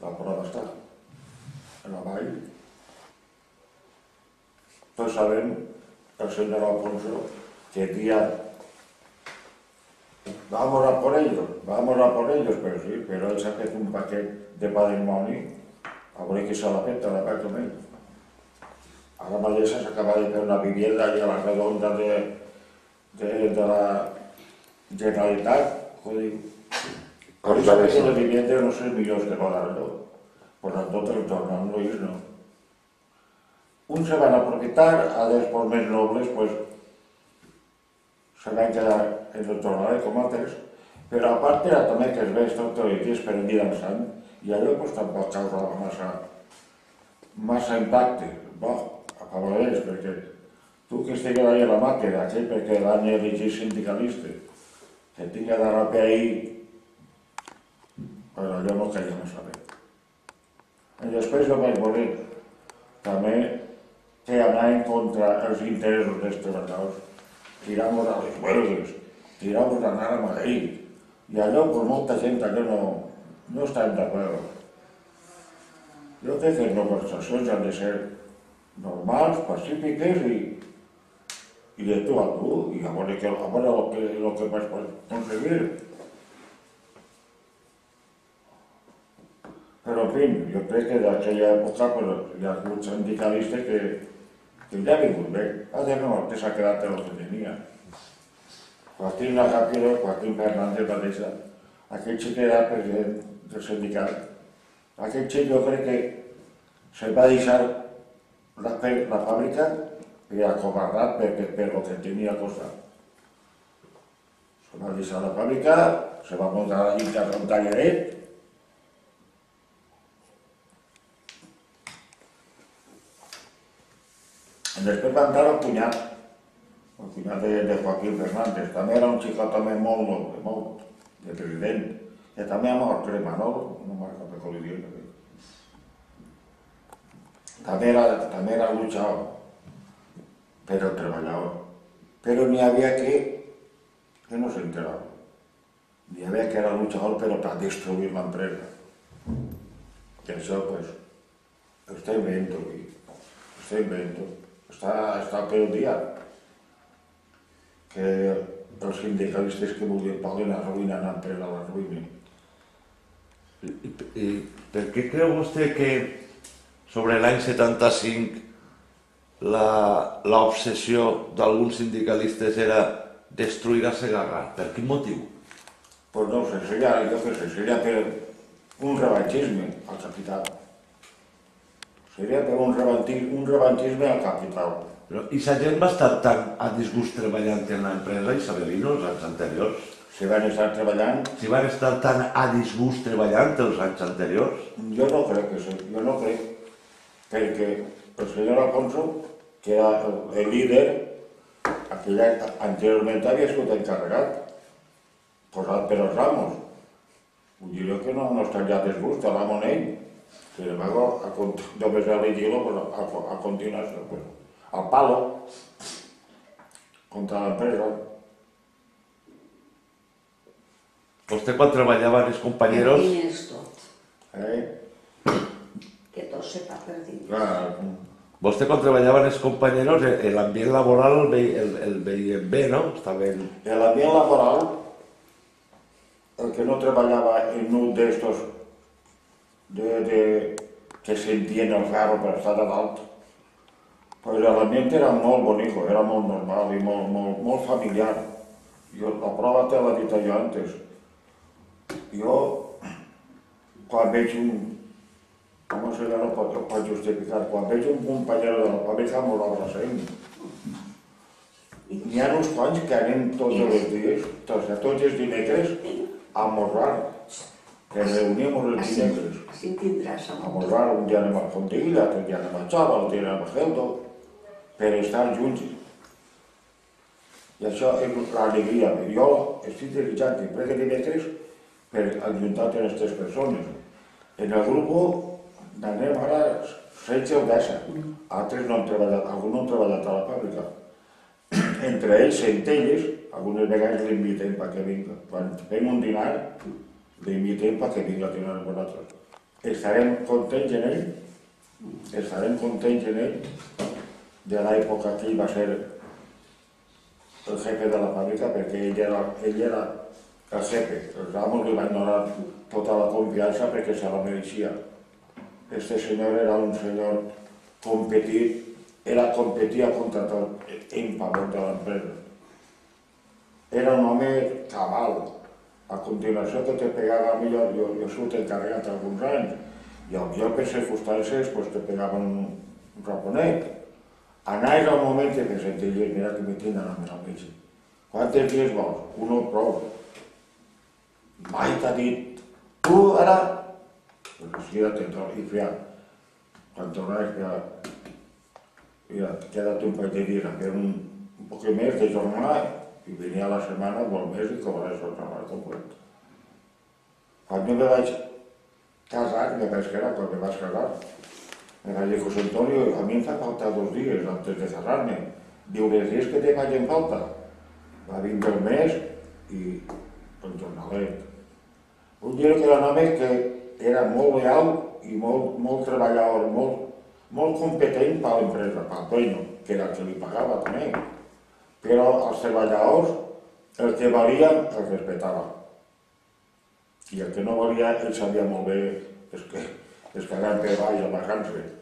La prova està. En la vall. Tots sabem, el senyor Alfonso, que día Vamos a por ellos, vamos a por ellos, pero sí, pero él s'ha fet un paquet de patrimoni, a veure qui se l'ha fet, la va com ell. Ara mateix s'acaba de fer una vivienda allà a la redonda de, de, de la Generalitat, Com Por eso que la vivienda no son millors que pagarlo. Por tanto, te lo tornan no ells no. Uns se van a aprofitar, altres por més nobles, pues, se van quedar en el tornaré com altres, però a part era també que es veig tot el dia per el dia sant, i allò pues, tampoc causava massa, massa impacte. Bo, a favor d'ells, perquè tu que estigues allà a la màquina, aquell perquè l'han elegit sindicalista, que tinga de raper ahí però allò no caia massa bé. I després jo vaig veure també que anar en contra els interessos dels treballadors, tiramos a les huelgues, tiramos a anar a Madrid, i allò per molta gent allò no, no estan d'acord. Jo crec que les negociacions han de ser normals, pacífiques i, i de tu a tu, i a veure, que, a veure el que, el que vas aconseguir. Però, en fi, jo crec que d'aquella època pues, hi ha hagut sindicalistes que, que ja ha vingut bé. Ara no, que s'ha quedat el que tenia. Joaquín Lagapiro, Joaquín Fernández va deixar. Aquell xic era president del sindicat. Aquell xic jo crec que se va deixar la, fe- la fàbrica i acobardat perquè per lo que tenia a costat. Se va deixar la fàbrica, se va muntar a llinda un tallaret I després va entrar el ao final de, de Joaquín Fernández, tamén era un chico tamén moi noble, moi de presidente, e tamén a morte crema, non? non marca de colisión, tamén era, tamén era luchado, pero traballaba, pero ni había que, que non se enteraba, ni había que era luchador, pero para destruir la empresa, e iso, pois, pues, está invento, está invento, está, está peor día. Que els sindicalistes que volien poden arruïnar l'empresa l'arruïnen. I, i per què creu vostè que sobre l'any 75 la- l'obsessió d'alguns sindicalistes era destruir a Segarra? Per quin motiu? Pues no ho sé, seria, jo què sé, seria per un revanchisme al capital. Seria per un revanchisme, un revanchisme al capital. Però, I la gent va estar tan a disgust treballant en l'empresa, Isabelino, els anys anteriors? Si van estar treballant, Si van estar tan a disgust treballant els anys anteriors? jo no crec que sí, jo no crec, perquè el senyor Alfonso, que era el, líder, aquella, anteriorment havia estat encarregat, posat per els amos. Vull dir que no, no estaria a disgust, l'amo en ell. Sin embargo, a, cont- només elegir-lo pues, a, a continuació, pues, al palo, contra l'empresa. Vostè quan treballava amb els companyeros, Tenies tot, Eh? que tot se t'ha perdut. Clar, vostè quan treballava amb els companyeros, l'ambient laboral el, el, el veien bé, no? Està ben... En l'ambient laboral, el que no treballava en un d'estos de, de, que sentien el ferro per estar a dalt, pues l'ambient era molt bonic, era molt normal i molt, molt, molt familiar. Jo, la prova te l'he dit jo antes. Jo, quan veig un, com se no pot, pot justificar, quan veig un company de la fàbrica m'ho l'abracem. N'hi ha uns quants que anem tots els dies, tots, tots els dimecres, a morrar. Ens reuníem els dimecres. així tindràs A amor. mosrar, un dia anem a Fontilla, l'altre dia anem a Xava, l'altre dia anem a Geldo, per estar junts. I això és l'alegria. Jo estic desitjant que de dimecres per ajuntar aquestes persones. En el grup n'anem ara 16 o 10. Altres no han treballat, alguns no han treballat a la fàbrica. Entre ells, Centelles, algunes vegades l'invitem perquè vinga. Quan fem un dinar, l'invitem perquè vinga a dinar amb nosaltres. Estarem contents en ell, estarem contents en ell de l'època que ell va ser el jefe de la fàbrica perquè ell era, ell era el jefe. Els amos li van donar tota la confiança perquè se la mereixia. Este senyor era un senyor competit, era competia contra tot en favor de l'empresa. Era un home cabal. A continuació que te pegava millor, jo, jo soc encarregat alguns anys, i millor per circumstàncies pues, te pegaven un, un raponet. Anaves al moment que te senties, mira que me tenen amb el metge. Quantes dies vols? Uno prou. Mai t'ha dit, tu ara... Pues sí, atento, i fia. Quan tornaves, ja... Mira, queda't un parell de dies a un, un poc més de jornada i venia la setmana molt més i cobraves el treball complet. Quan jo me vaig casar, me vaig quedar, quan me vaig casar, me vaig dir, José Antonio, a mi em fa falta dos dies antes de casar-me. Diu, els dies que te facin falta. Va vindre el mes i el jornalet. Un dia que era un home que era molt leal i molt, molt treballador, molt, molt competent per l'empresa, pel dueño, que era el que li pagava també. Però els treballadors, el que valia, el respectava. I el que no valia, ell sabia molt bé es que es quedaven per baix a vacances.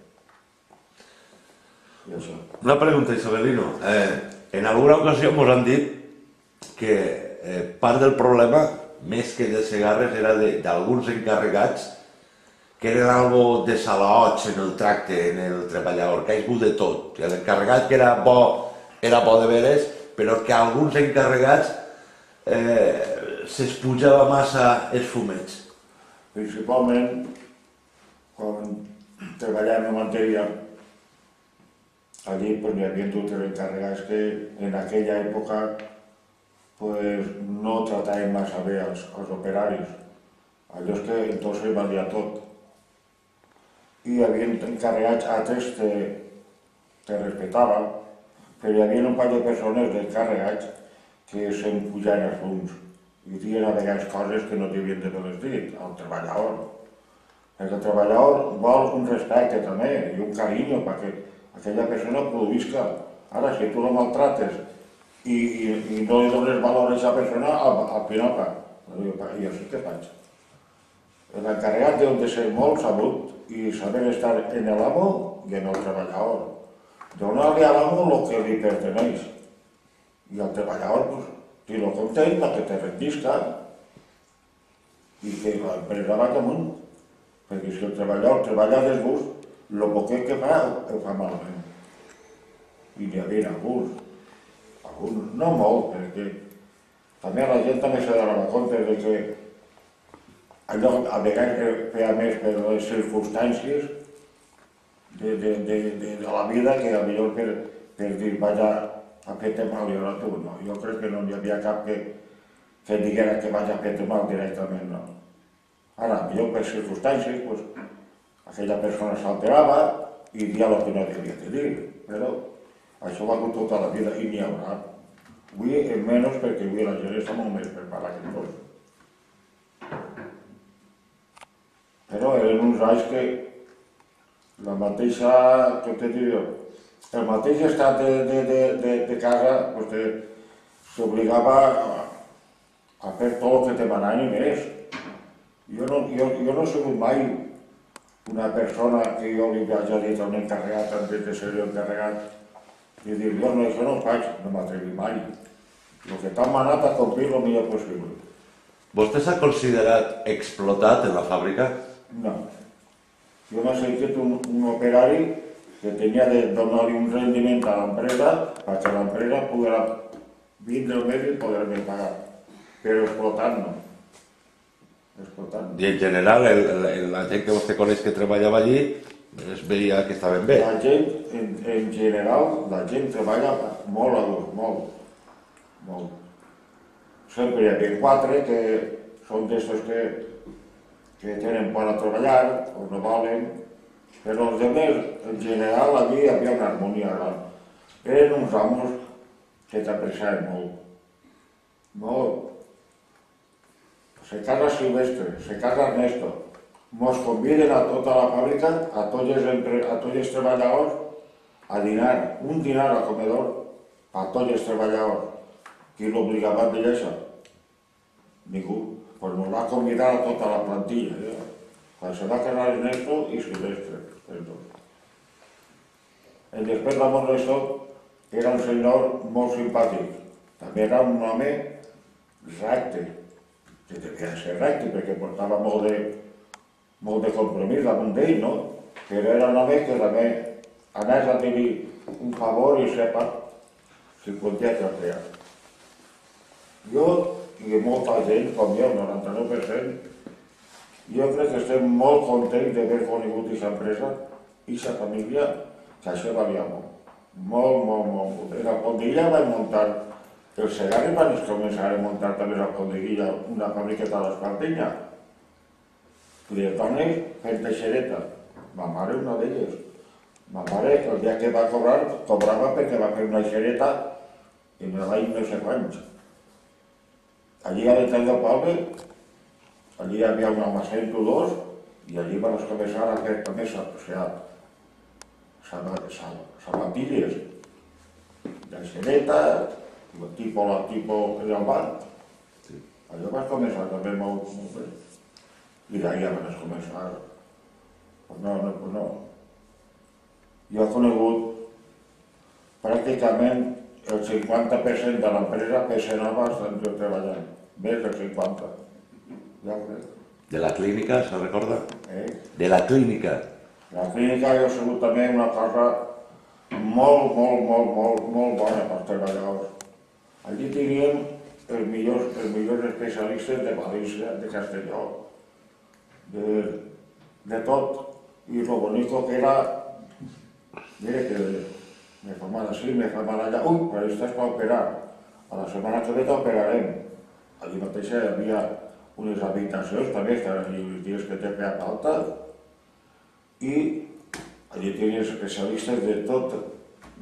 I. Una pregunta, Isabelino. Eh, en alguna ocasió ens han dit que eh, part del problema, més que de Segarres, era d'alguns encarregats que eren algo de salaots en el tracte, en el treballador, que ha de tot. I L'encarregat que era bo, era bo de veres, però que alguns encarregats eh, s'espujava massa els fumets. Principalment, quan treballàvem en matèria, allí pues, hi havia tots els encarregats que en aquella època pues, no trataven massa bé els, els operaris. Allò és que entonces valia tot. I hi havia encarregats altres que, que respectaven, però hi havia un parell de persones d'encarregats que se'n pujaven els fums i diuen a vegades coses que no devien d'haver-les dit al treballador. Perquè el treballador vol un respecte també i un carinyo perquè aquella persona produïsca. Ara, si tu la maltrates i, i, i no li dones valor a aquesta persona, al, al. I jo sí que faig. L'encarregat deu de ser molt sabut i saber estar en l'amo i en el treballador. Donar-li a l'amo el que li perteneix. I al treballador, pues, si lo content perquè te rendisca i que l'empresa vagi amunt. Perquè si el treballador treballa a desgust, el poquet que fa, ho fa malament. I n'hi havia alguns, alguns, no molt, perquè també la gent també s'ha donar compte de que allò a vegades que feia més per les circumstàncies de, de, de, de, de la vida que a millor per, per dir vaig a, a fer-te mal i ara tu, no. Jo crec que no hi havia cap que, que diguera que vaig a fer-te mal directament, no. Ara, millor per circumstàncies, pues, aquella persona s'alterava i dia el que no devia de dir, però això va hagut tota la vida i n'hi haurà. Avui en menys perquè avui la gent està molt més preparada que tots. Però eren uns anys que la mateixa, què te diré, el mateix estat de, de, de, de, de casa pues, t'obligava a, a fer tot el que te manaven i més. Jo no, jo, jo no he sigut mai una persona que jo li vaig a dir a un encarregat antes de ser encarregat i dir, jo no, això no ho faig, no m'atrevi mai. El que t'han manat a complir el millor possible. Vostè s'ha considerat explotat en la fàbrica? No. Jo m'ha sentit un, un operari que tenia de donar-li un rendiment a l'empresa perquè l'empresa pogués vindre el mes i poder-me pagar. Però explotant no. explotant. I en general, el, el, la gent que vostè coneix que treballava allí es veia que estaven bé. La gent, en, en general, la gent treballa molt a gust, molt, molt. Sempre hi havia quatre que són d'estos que, que tenen por a treballar o no volen, però els demés, en general, allí hi havia una harmonia gran. Eren uns amos que t'apreciaven molt. Molt. Se casa Silvestre, se casa Ernesto, mos conviden a tota la fàbrica, a tots els, empre- a tots els treballadors, a dinar, un dinar al comedor, a tots els treballadors. Qui l'obligava a això? Ningú. Pues nos va convidar a tota la plantilla. Ja. Quan se va quedar Ernesto i Silvestre, dos. I després l'amor Ernesto era un senyor molt simpàtic. També era un home recte, que devia ser recte perquè portava molt de, molt de compromís damunt d'ell, no? Però era un home que també anés a dir un favor i sepa si podia tractar. Jo i molta gent, com jo, el 99%, jo crec que estem molt contents d'haver conegut aquesta empresa, aquesta família, que això valia molt. Molt, molt, molt. molt. En la Pondilla vaig muntar, els Segares van començar a muntar també a la Pondilla una fàbrica a l'Espartenya. I les dones fent teixereta. Ma mare una d'elles. Ma mare, el dia que va cobrar, cobrava perquè va fer una xereta i me va ir no sé quants. Allí a l'entrada del poble, allí hi havia un almacén d'olors i allí van començar a fer també sa- o sigui, saba- sa- sabatilles de xereta, tipo, tipo el banc. Allò va començar també molt, molt bé. I d'ahir van començar. Pues no, no, pues no. Jo he conegut pràcticament el 50% de l'empresa que nova estan jo treballant. Més del 50. Ja ho crec. De la clínica, se recorda? Eh? De la clínica. La clínica ha sigut també una cosa molt, molt, molt, molt, molt bona per treballadors. Allí teníem els millors, els millors especialistes de València, de Castelló, de, de tot. I lo bonico que era, mire que me mal així, me mal allà, ui, però estàs per operar. A la setmana que ve t'operarem. Allí mateix hi havia unes habitacions, també estaven allí els dies que te feia falta, i allí tenies especialistes de tot,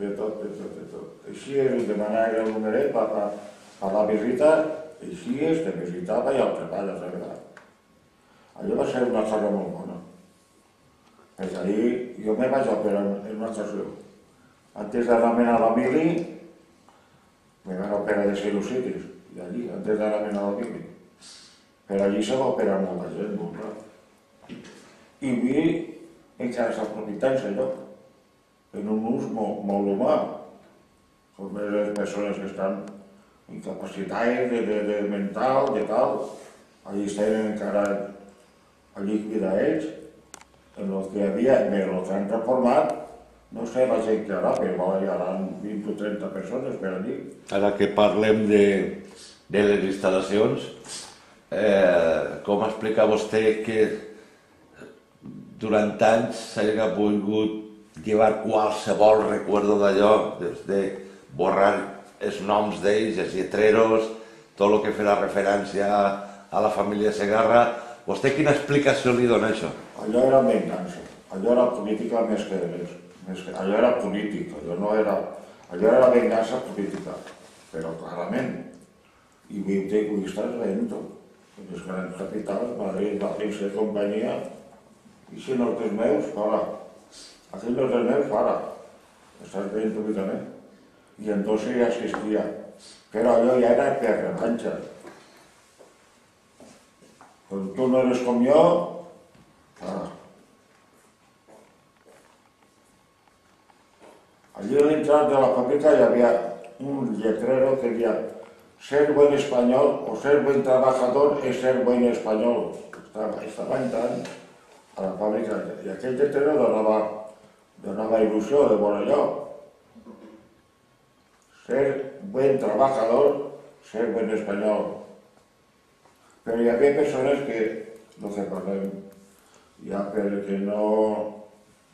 de tot, de tot, de tot. Així és, us demanava el numeret per, per, per la visita, així és, te visitava i el treball, la veritat. Allò va ser una cosa molt bona. Perquè allí jo me vaig operar en una ocasió. Antes de remenar la mili, me van operar de sinusitis, i allí, antes de remenar la mili. Però allí se va operar molta gent, molt clar. I vi encara s'aprofitant allò, en un ús molt, molt humà, com les persones que estan incapacitades de, de, de mental, de tal, allí estan encara allí cuidar ells, en el que havia, en el que han reformat, no sé la gent que ara, però hi haurà 20 o 30 persones per allí. Ara que parlem de, de les instal·lacions, eh, com explica vostè que durant anys s'hagi volgut llevar qualsevol recuerdo d'allò, des de borrar els noms d'ells, els lletreros, tot el que farà referència a, a la família Segarra. Vostè quina explicació li dona això? Allò era vengança, allò era política més que res. Més que, allò era polític, allò no era... Allò era vengança política, però clarament. I ho té egoistes lento. Les grans capitals, Madrid, València i companyia, i si no els meus, fora. Aquí no els meus, fora. Estàs veient també. I entonces ja existia. Però allò ja era per revanxa. Quan tu no eres com jo, fora. Allí a de la fàbrica hi havia un lletrero que deia ser buen español o ser buen trabajador es ser buen español. Estava, estava entrant a la fàbrica i aquell lletrero donava, donava il·lusió de veure allò. Ser buen trabajador, ser buen español. Però hi havia persones que, el que parlem, ja perquè no,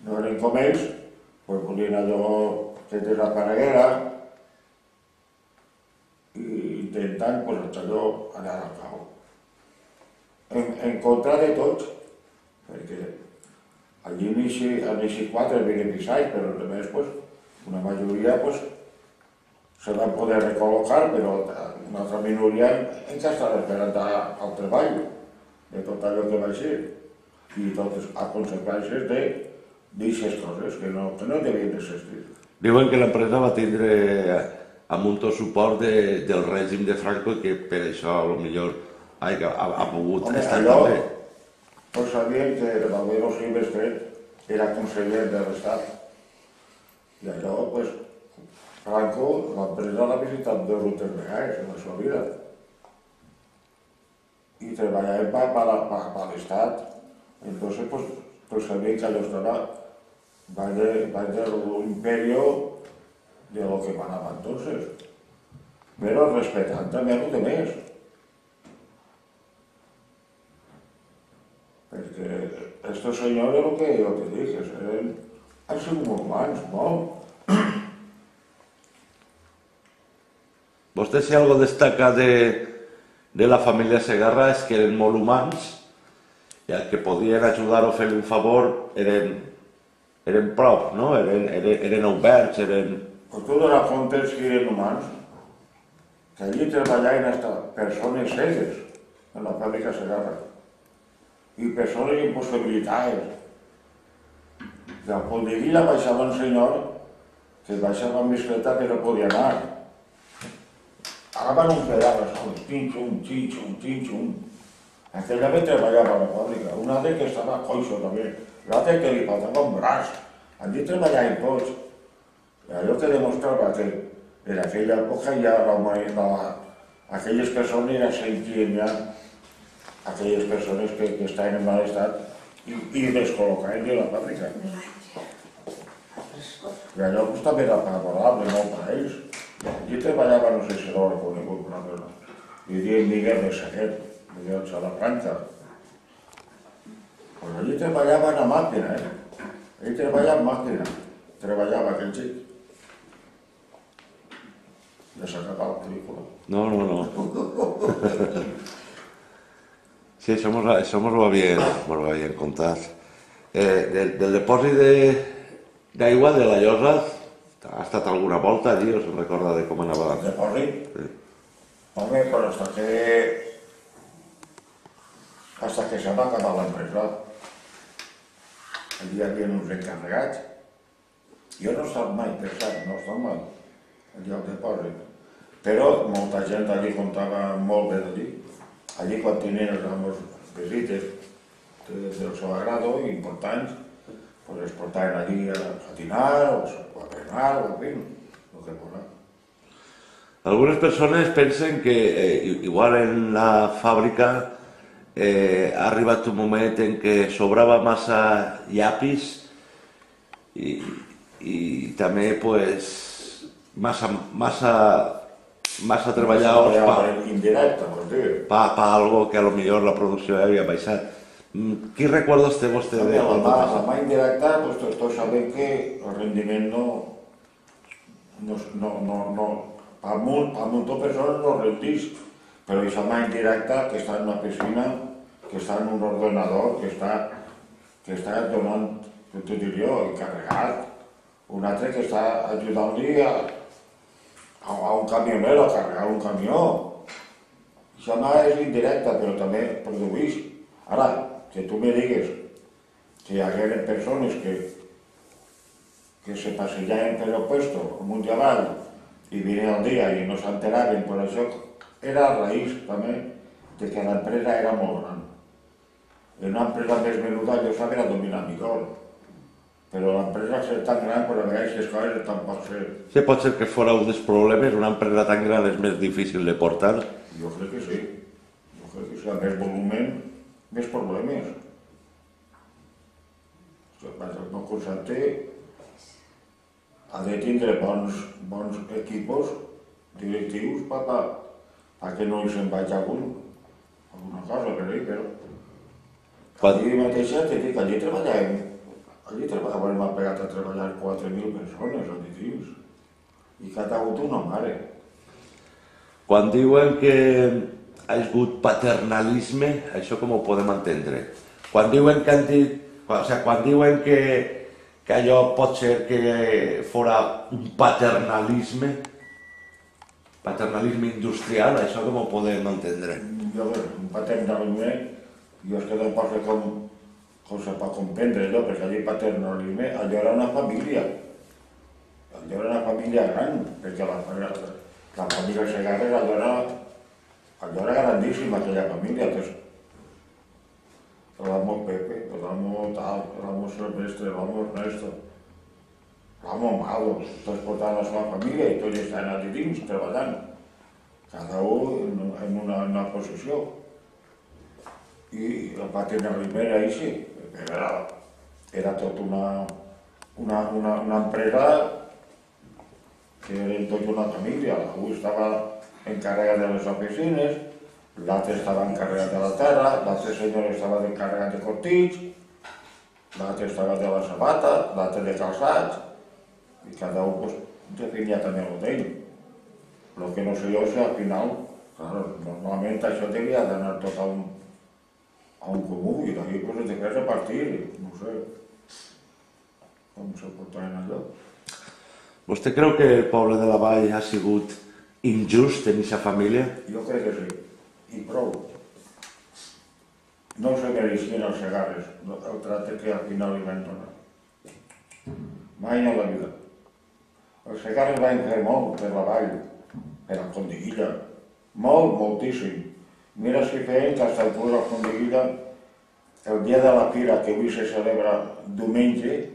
no eren com ells, pues volien allò que te desapareguera i intentant pues, allò anar al cau. En, en contra de tots, perquè allí n'hi n'hi quatre beneficiaris, però els altres, pues, una majoria pues, se van poder recol·locar, però una altra minoria encara estava esperant al treball de tot allò que va ser i totes a conseqüències de d'aixes coses que no, que no devien existir. Diuen que l'empresa va tindre amb un tot suport de, del règim de Franco i que per això a lo millor ha, ha, ha pogut Home, estar allò- també. Tots sabien que el Valero Silvestre era conseller de l'Estat. I allò, pues, Franco, l'empresa l'ha visitat dos o tres vegades en la seva vida. I treballava per, per, per, per l'Estat. Entonces, pues, pues sabien que allò estava va de, va del imperio de lo que manava entonces. Però respetant també el que més. Perquè estos senyors, el que jo te dic, eren, han sigut molt humans, molt. Vostè si algo destaca de, de la família Segarra és que eren molt humans i el que podien ajudar o fer un favor eren, eren prop, no? Eren, eren, eren oberts, eren... Pues tu dones compte que eren humans, que allí treballaven hasta persones cegues en la fàbrica Segarra i persones impossibilitades. I al Poldevila baixava un senyor que baixava amb bicicleta que no podia anar. Ara van un pedal, sols, tinxum, tinxum, tinxum. Aquell home treballava a la fàbrica, un altre que estava coixo també, l'altre que li faltava un braç. Allí treballaven tots. I allò que demostrava que en aquella època ja la, la, aquelles persones ja sentien ja aquelles persones que, que estaven en mal estat i, i les col·locaven de la fàbrica. I allò pues, també era favorable, no, per a ells. Allí treballava, no sé si l'ho he conegut una persona, li diuen Miguel de Seguet, Miguel Salafranca. Pues allí treballava a màquina, eh? Ell treballava en màquina, treballava aquell xic. Ja s'ha acabat la pel·lícula. No, no, no. Sí, això mos, això mos ho havien, mos ho havien contat. Eh, del, del depòsit de- d'aigua de, la Llosa ha estat alguna volta allí se'n recorda de com anava? El depòsit? Sí. Home, però hasta que... hasta que se va acabar l'empresa. Allí hi havia uns encarregats. Jo no estat mai, per cert, no estat mai allí al depòsit. Però molta gent allí comptava molt bé d'allí. Allí quan tenien els amos visites de- del seu agrado, importants, pues es portaven allí a, a dinar, o a berenar, o en fin, el que fos. Algunes persones pensen que eh, igual en la fàbrica eh, ha arribat un moment en què sobrava massa llapis i, i també pues, massa, massa, massa treballadors pa, Indirecte, pa, pa algo que a lo millor la producció havia baixat. Mm, Quins recordos té vostè de la, tot la mà indirecta, doncs tots, tots sabem que el rendiment no, no, no, no, per molt, per molta persona no rendís, però aquesta mà indirecta que està en una piscina, que està en un ordenador, que està, que està donant, què t'ho diria encarregat, un altre que està ajudant-li a, a, a un camionero a carregar un camió. Això mà és indirecta, però també produeix. Ara, que tu me digues que hi hagueren persones que, que se passejaven per el puesto amunt i avall i venien el dia i no s'enteraven, per això era a raïs també de que l'empresa era molt gran. En una empresa més menuda jo sabia dominar millor, però l'empresa ser tan gran, però a vegades les coses tampoc ser... Sí, pot ser que fora un dels problemes, una empresa tan gran és més difícil de portar. Jo crec que sí. Jo crec que sí. A més volumen, més problemes. No consentir ha de tindre bons, bons equipos directius per, per, que no hi se'n vagi algun. alguna cosa ahí, però... Allí mateixa, te dic, allí treballàvem, allí treballaven, m'ha pegat a treballar 4.000 persones dins. I cada un una mare. Quan diuen que ha hagut paternalisme, això com ho podem entendre? Quan diuen que han dit, o sigui, quan diuen que, que allò pot ser que fora un paternalisme, paternalisme industrial, això com ho podem entendre? Jo, un paternalisme, jo és que no poso com, com se pot comprendre allò, perquè allí paternalisme, allò era una família. Allò era una família gran, perquè la, la, la família Segarres allò era, allò era grandíssima, aquella família. Entonces, el amo Pepe, el amo tal, el amo Silvestre, el amo Ernesto, l'amo Malo, tots portant la seva família i tots estan allà dins treballant, cada un en una, en una posició. I el paternalisme era així, era, era tot una, una, una, una empresa que eren tota una família. Algú estava encarregat de les oficines, l'altre estava encarregat de la terra, l'altre senyor estava encarregat de cortits, l'altre estava de la sabata, l'altre de calçats, i cada un pues, definia també el d'ell. El que no sé jo si al final, claro, normalment això devia d'anar tot a un, a un comú i d'aquí pues, es devia repartir, no sé com se portaven allò. Vostè creu que el poble de la Vall ha sigut injust en aquesta família? Jo crec que sí, i prou. No se mereixien els segarres, el tracte que al final li van donar. Mai en la vida. Els segarres van fer molt per la vall, per la Condiguilla. Molt, moltíssim. Mira si feien que hasta el dia de la fira, que avui se celebra diumenge,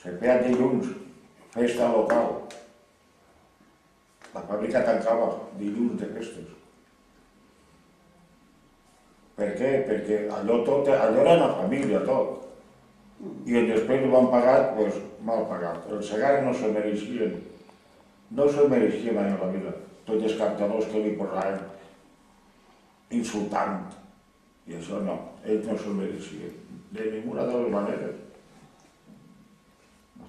se feia dilluns, festa local. La fàbrica tancava dilluns de festes. Per què? Perquè allò tot, allò era una família tot. I després ho van pagar, doncs, mal pagat. Els segarres no se mereixien, no se mereixien mai en la vida. Tots els cantadors que li posaven insultant. I això no, ells no se mereixien. De ninguna de les maneres. No.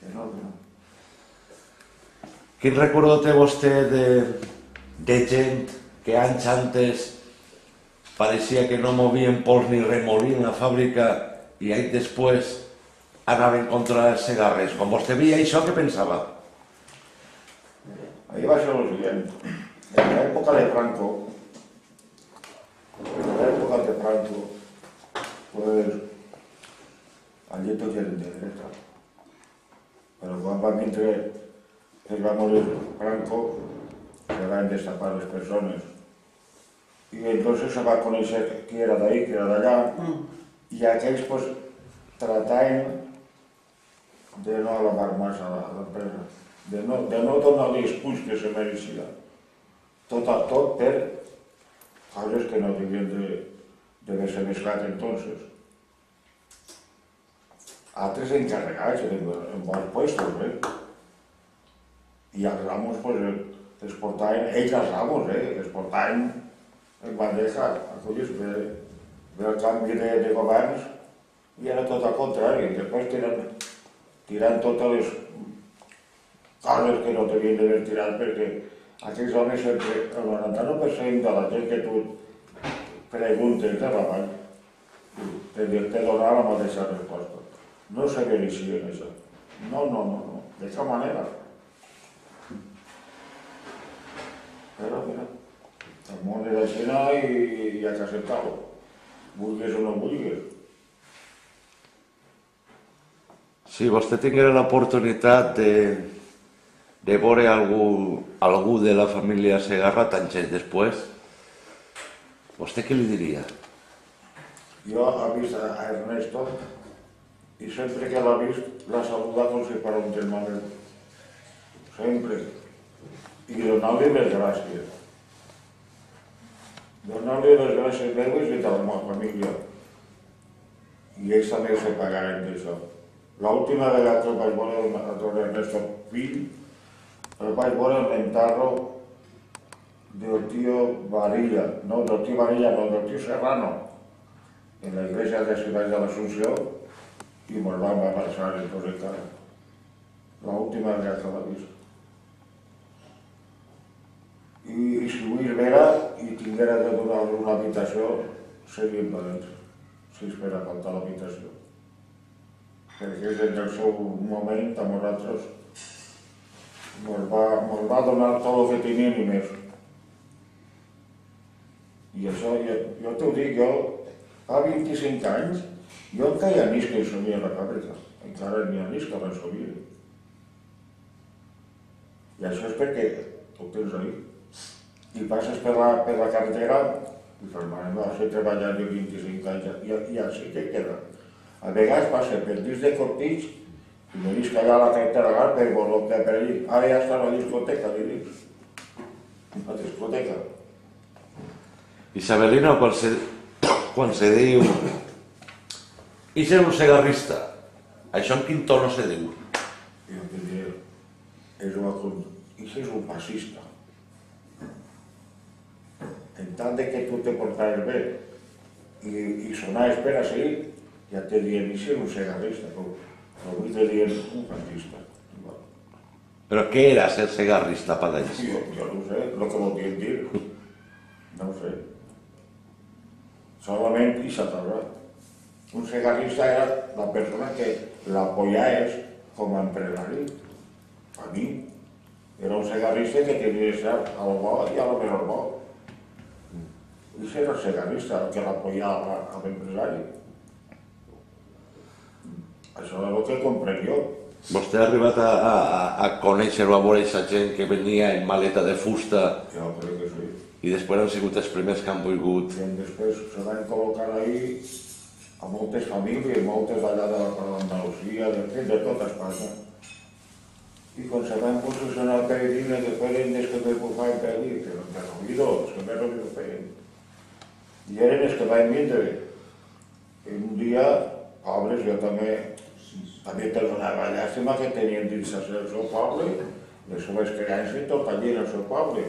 Que no, que no. Quin recordo té vostè de, de gent que anys antes pareixia que no movien pols ni remolí en la fàbrica i anys després anaven contra els segarres? Quan vostè veia això, què pensava? Ahí va ser lo siguiente. En la época de Franco, época de Franco, pues allí tots eren de dreta. Però quan va vindre, es va morir Franco, se van destapar les persones. I entonces se va conèixer qui era d'ahí, qui era d'allà, i aquells pues trataven de no alabar massa a l'empresa, de no, de no donar-li els punts que se mereixia. Tot a tot per coses que no devien de, de ser mesclat entonces. Altres encarregats en, en bons puestos, eh? I els amos, pues, eh, els portaven, ells els amos, eh? Els portaven en bandeja, a collir, ve, ve el canvi de, de governs i era tot al contrari. Després tirant, tirant totes les coses que no devien d'haver tirat perquè aquells homes sempre, el 99% de la gent que tu preguntes de la vall, te, te donarà la mateixa resposta. No se mereixien això. No, no, no, no, de cap manera. Però mira, el món és així no, i, i has d'acceptar-ho. Vulguis o no vulguis. Si vostè tinguera l'oportunitat de, de veure algú, algú de la família Segarra anys després, vostè què li diria? Jo he vist a Ernesto i sempre que l'ha vist l'ha saludat com si fos un germà meu. Sempre. I donar-li les gràcies. Donar-li les gràcies meves i de la meva família. I ells també se pagaren d'això. L'última vegada que vaig veure el Ernesto fill, el vaig veure en l'enterro del tío Varilla, no, del tío Varilla, no, del tío Serrano, en la iglesia de Ciudad de la Asunción, y nos vamos a pasar entonces cara. La última vez que la he visto. I, i si vull vera i tinguera de donar una habitació, seria per dentro, si es fera falta l'habitació. Perquè és en el seu moment a nosaltres ens va, mos va donar tot el que teníem i més. I això, jo, jo t'ho dic, jo fa 25 anys, jo encara hi ha nis que hi somia la fàbrica, encara n'hi ha que van somia. I això és perquè ho tens ahí. I passes per la, per la carretera i dius, mare meva, estic treballant de 25 anys i, i així que queda. A vegades passa per dins de Cortix i Me dici cagare la cartera alta e vorrò che per lì. Aia sta la discoteca di lì. La discoteca. Isabelino concediu Ixe un segarrista. Això en quin tono se diu? Jo et diré, és una... Ixe és un passista. En tant que tu te portaves bé i, i sonaves per a seguir, ja te diem, ixe és un segarrista. Com? Avui te un fascista. Igual. Però què era ser cigarrista per ells? Jo, jo no ho sé, el que volien dir. No ho sé. Solament i s'atorga. Un cigarrista era la persona que l'apoyaves com a empresari. A mi. Era un cigarrista que tenia que ser a lo bo i a lo menor bo. I ese era el cigarrista, el que l'apoyava a l'empresari. Això és el que comprenc jo. Vostè ha arribat a, a, a conèixer o a veure aquesta gent que venia en maleta de fusta Jo crec que sí. i després han sigut els primers que han volgut que després se van col·locar ahí a moltes famílies, moltes d'allà de l'Andalusia, de, de tota Espanya. I quan se van posicionar per allí, que fueron els que me bufaven per allí, que no oído, els que me han oído feien. I eren els que van vindre. I un dia, pobres, jo també, també te donava llàstima que tenien dins el seu poble, les seves creences, tot allí en el seu poble.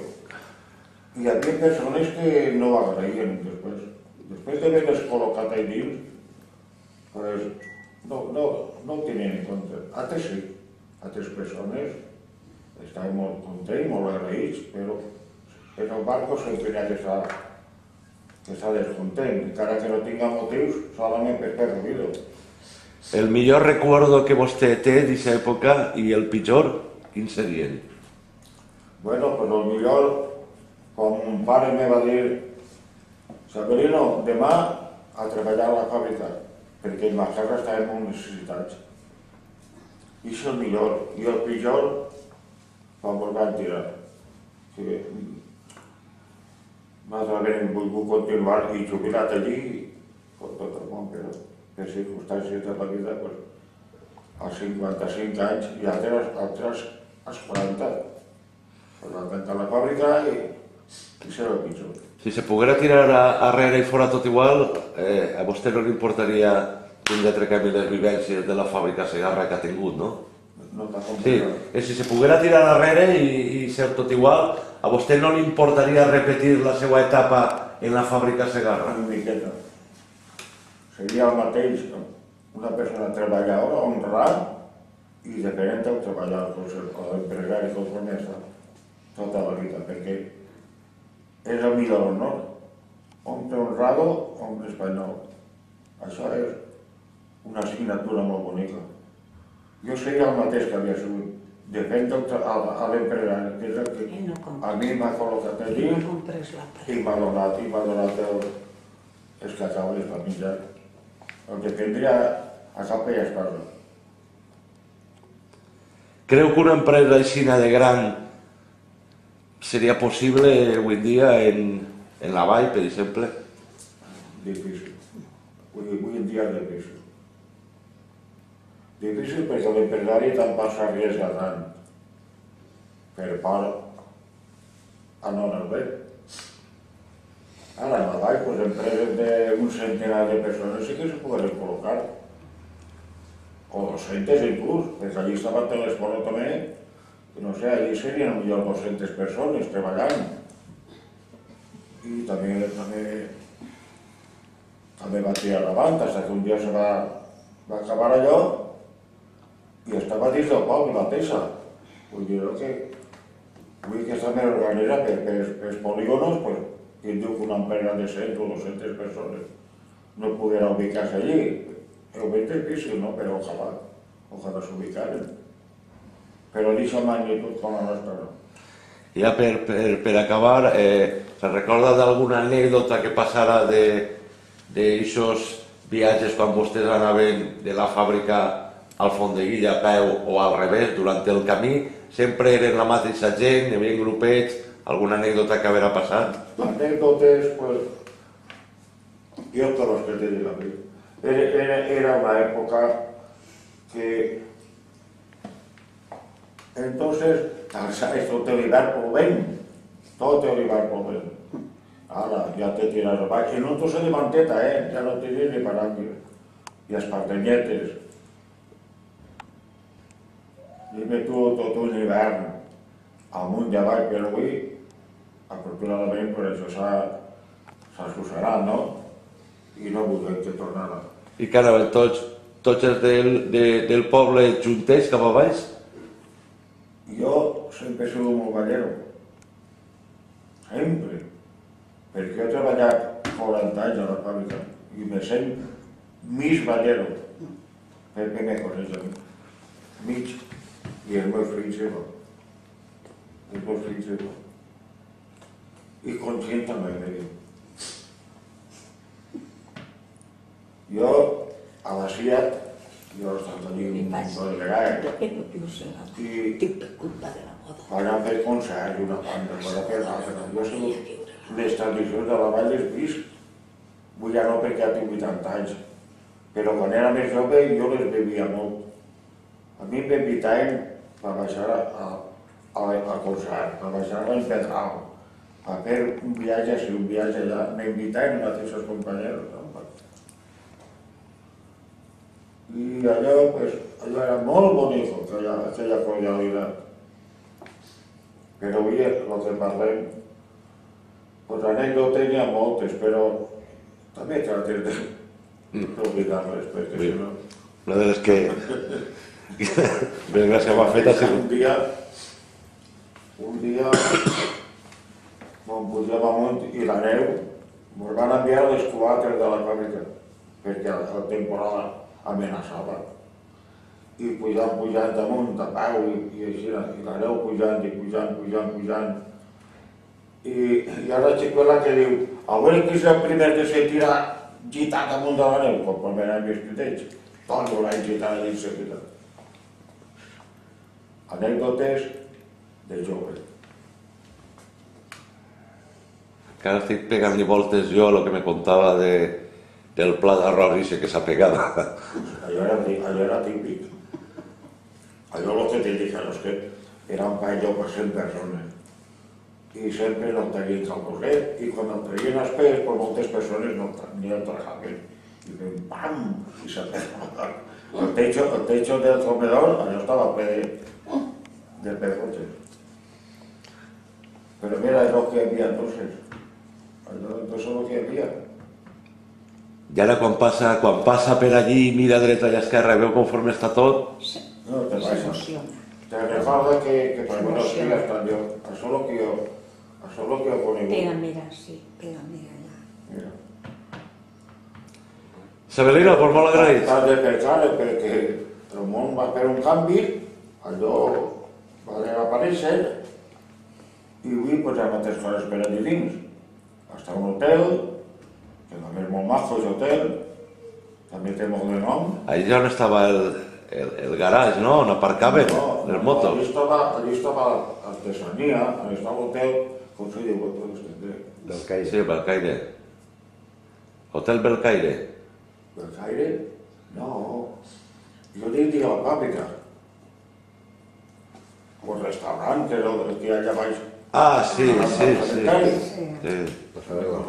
Hi havia persones que no ho agraïen després. Després d'haver-les col·locat allà dins, pues, no, no, no ho tenien en compte. Altres sí, altres persones estaven molt contents, molt agraïts, però en el barco sempre hi ha que estar, que descontent, encara que no tinga motius, solament per fer ruïdo. El millor recuerdo que vostè té d'aquesta època i el pitjor, quins serien? Bueno, pues el millor, com mon pare me va dir, Saberino, demà a treballar a la fàbrica, perquè en la casa estàvem molt necessitats. I és el millor. I el pitjor, quan ens van tirar. Que nosaltres havíem volgut continuar i jubilat allí, com tot el món, però per circumstàncies de la vida, pues, als 55 anys i altres, altres als 40. Pues van tancar la fàbrica i, i serà el pitjor. Si se poguera tirar a, arrere i fora tot igual, eh, a vostè no li importaria tindre canvi les vivències de la fàbrica Segarra que ha tingut, no? No Sí, complicat. eh, si se poguera tirar arrere i, i ser tot igual, a vostè no li importaria repetir la seva etapa en la fàbrica Segarra? Una miqueta. Seria el mateix, una persona treballadora, honrada i dependent del treballador, o l'empresari, conforme està tota la vida, perquè és el millor honor. Hombre honrado, hombre espanyol. Això és una assignatura molt bonica. Jo seria el mateix que havia sigut. Depèn del tra- a, l'empresari, que és el que no a mi m'ha col·locat allí no i m'ha donat, i m'ha donat el, els cacaus per menjar. El que tindria a cap i espasa. Creu que una empresa així de gran seria possible avui dia en, en la Vall, per exemple? Difícil. Avui, avui en dia difícil. Difícil perquè l'empresari tampoc s'arriesga tant per por a no anar bé. A la Vall, pues, empreses d'un centenar de persones sí que se poden col·locar. O 200 inclús, perquè allí estava Telesport també, que no sé, allí serien millor 200 persones treballant. i també, també, també va tirar avant, fins que un dia se va, va acabar allò i estava dins del poble, la peça. Vull dir que vull que està més organitzada per, per, per polígonos, pues, qui diu que una empresa de 100 o 200 persones no pudiera ubicar-se allí. Ho veig difícil, no? Però ojalà, ojalà s'ubicaren. Però d'aquesta magnitud com la nostra no. Ja per, per, per acabar, eh, se recorda d'alguna anècdota que passara d'aixòs viatges quan vostès anaven de la fàbrica al Fondeguilla a peu o al revés durant el camí? Sempre eren la mateixa gent, hi havia grupets, alguna anècdota que haurà passat? Anécdotes, pues, yo todos los que te digo, era, era, una época que entonces, esto te olivar por ven, todo te olivar por ven. Ahora ya te tiras abajo, y no tú se de manteta, eh, ya no tienes ni para aquí. Y espardeñetes. Dime tu tot un hivern amunt i avall, però avui, afortunadament, per això s'ha s'ha assossegat, no? I no volem que tornara. I que anaven tots, tots els del, de, del poble juntets cap a baix? Jo sempre he sigut molt ballero. Sempre. Perquè he treballat 40 anys a la fàbrica i me sent mig ballero. Pepe me coneix a mi. Mig. I els meus fills igual. Els meus fills igual. I conscient també me diu. Jo, a la Siat, jo he estat allí un passa. bon vegades, i per de van a fer concerts i una banda, van a fer l'altra. Jo sigut les tradicions de la Vall dels Visc, vull ja no perquè ja tinc 80 anys, però quan era més jove jo les bevia molt. A mi em m'invitaven a baixar a, a, a, a concert, a baixar a l'Empedral, a fer un viatge així, un viatge allà, m'invitaven els mateixos companys. No? I allò, pues, allò era molt bonic, aquella, aquella cordialitat. Però avui el que parlem, pues anècdotes n'hi ha moltes, però també trates de d'oblidar-les, perquè Sí. si no... Una de les que més gràcia m'ha fet Un dia, un dia, pujàvem amunt i la neu, ens van enviar les coatres de la fàbrica, perquè la temporada amenaçava. I pujant, pujant amunt, a peu, i, i així, i la neu pujant, i pujant, pujant, pujant. I, i ara la xicuela que diu, a veure qui és el primer que se tira gitat amunt de la neu, com quan venen els petits. Tots volem gitar dins seguida anècdotes de jove. Encara estic pegant-li voltes jo lo que me contava de, del pla d'arròs que s'ha pegat. Allò era, era típic. Allò el que te dic, és que era un paelló per 100 persones. I sempre no traien calcoset, i quan el traien després, per moltes persones no, ni el trajaven. I fem pam! I se. El techo, el techo del comedor, allò estava ple de, de pegotes. Però mira, és el que havia entonces. Allò, entonces el que hi havia. I ara quan passa, quan passa per allí, mira a dreta i a esquerra, veu conforme està tot, No, te passa. Te recorda que, que per buenos días cambió. Això és el que jo, això és el que jo conegut. Pega, mira, sí, pega, mira, allà. Mira. Sabelina, pues molt agraït. T'has de pensar perquè el món va fer un canvi, allò va desaparèixer, i avui pues, hi ha moltes coses per allà dins. Està un hotel, que també és molt maco l'hotel, també té molt de nom. Allí on estava el, el, el garage, no? On aparcaven les motos. Allí estava, allí estava l'artesania, allí estava l'hotel, com se diu, tot este, Del Caire. Sí, Belcaire. Hotel Belcaire. del Caire? No, jo diria la fàbrica. El restaurant, que és el que hi ha allà baix. Ah, sí, sí, sí. Sí. sí. Passarel·la.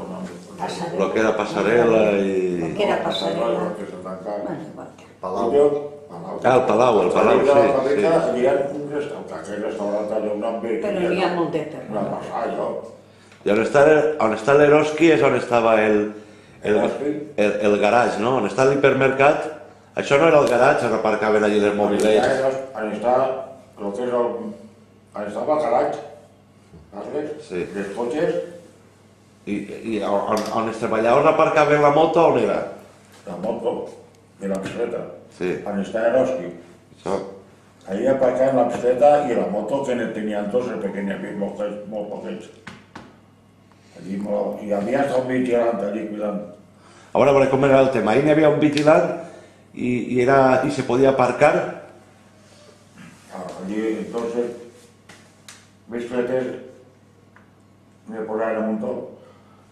Passarel·la. Lo que era passarel·la i... Que era passarel·la. Que que... Palau. Palau. Ah, el Palau, el Palau, sí, sí. hi ha un restaurant, aquell restaurant allà un ambient. Però hi ha molt de terra. Una passada. I on està, on està l'Eroski és on estava el, el, Eroski? el, el garatge, no? On està l'hipermercat, això no era el garatge on aparcaven allí les mobiletes. On està, el que és el... On estava el garatge, saps? Sí. Els cotxes, I, i on, on es treballava on aparcaven la moto, on era? la moto i la bicicleta. Sí. On està Eroski. Això. Ahí aparcaven la bicicleta i la moto que ne tenían dos de pequeña, molt, molt poquets. Allí molt, i havia un vigilant allí cuidant. A veure, a veure com era el tema. Ahí n'hi havia un vigilant i, i, era, i se podia aparcar. Allí, entonces, bicicletes me posaven un montón.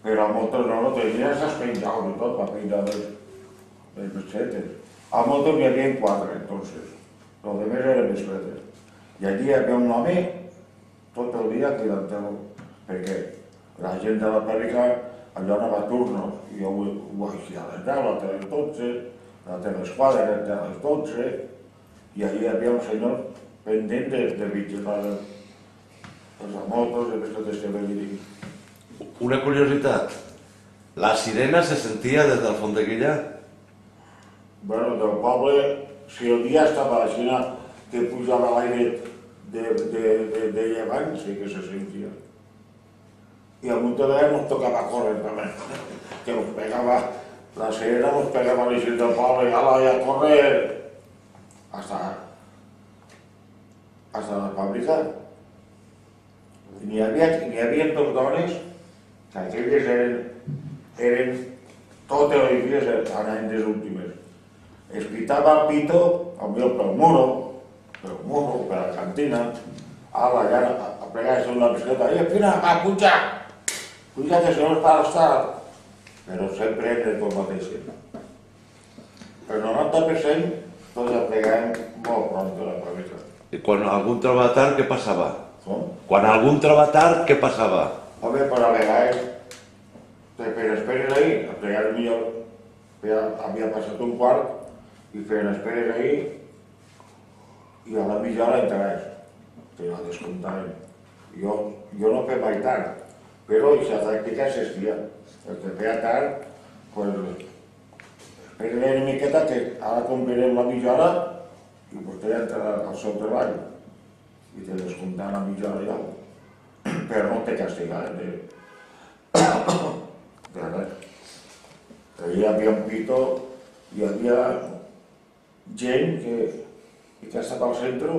Pero a motos no lo tenías penjado y todo para penjar les, les bicicletes. A motos n'hi havia quatre, entonces. Los demás eren bicicletes. I allí hi havia un home tot el dia cuidant-lo, perquè la gent de la fàbrica allò anava a turnos, i jo ho, ho a les 10, l'altre a les 12, l'altre a les 4, l'altre a les 12, i allí hi havia un senyor pendent de, de vigilar les motos, de bicicletes que venien. Una curiositat. La sirena se sentia des del Fondeguilla? Bueno, del poble, si el dia estava a la Xina, que pujava l'aire de, de, de, de llevant, sí que se sentia. Y a muchos de nos tocaba correr también, que nos pegaba, la sirena nos pegaba el del poble, y ala, y a correr, hasta, hasta la fàbrica. I n'hi havia, n'hi havia dos dones, que aquelles eren, eren totes les dies anaven les últimes. Es pitava el pito, potser pel muro, pel muro, per la cantina, ala, ja a, a pegar-se una bicicleta, i fina, va, puja, puja que se no està l'estat. Però sempre era tot mateix. El 90% tots ja pegàvem molt pront de la fàbrica. I quan algun troba tard, què passava? Com? Quan algun troba tard, què passava? Home, per a vegades, te per esperes ahí, a vegades millor, ja havia passat un quart i feien esperes ahí i a la mitja hora entraves. Te la descomptaven. Jo, jo no feia mai tard, però aquesta tàctica s'estia. El que feia tard, pues, esperes una miqueta que ara complirem la mitja hora i vostè ja entrarà al seu treball i te descomptaven la mitja hora però no te castigaven de, de res. Ahí hi havia un pito, hi havia gent que, que estava al centre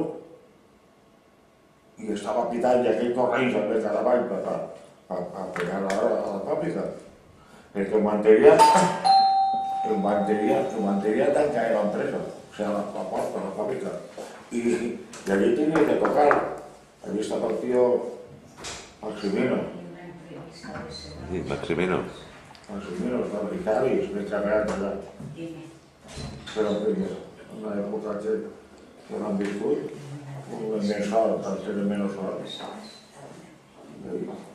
i estava pitant i aquell corrents al de davall per, per, per, per pegar a la, a la fàbrica. Perquè ho mantenia, ho mantenia, ho mantenia tancada l'empresa, o sigui, la, la porta, la fàbrica. I, i allí tenia que tocar. Allí estava el tio Maximino. Sí, Maximino. Maximino, els fabricaris, m'he carregat allà. Però en una època que, que l'han viscut, un més sol, per ser menys sol.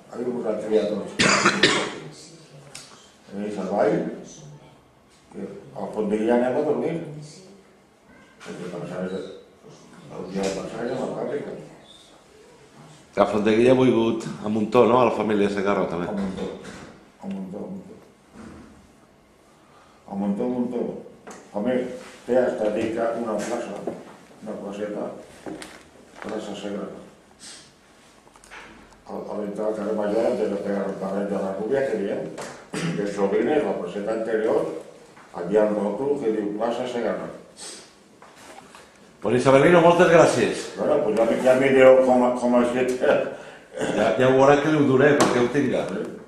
Ahí ho han triat tots. En el treball, que la fàbrica. Fondeguilla ha volgut a Montó, no? A la família Segarra, també. A muntó, a muntó, a muntó. A muntó, a muntó. Home, té hasta dedica una plaça, una placeta, plaça Segre. A, a l'entrada al carrer Major, antes de pegar el carrer de la Rubia, que diem, de Solines, la placeta anterior, havia un ròtol que diu plaça Segarra. Pues Isabelino, moltes gràcies. Bueno, pues ja, ja mireu com, com ha escrit. Ja, ja ho veurà que li ho duré perquè ho tinga. Eh?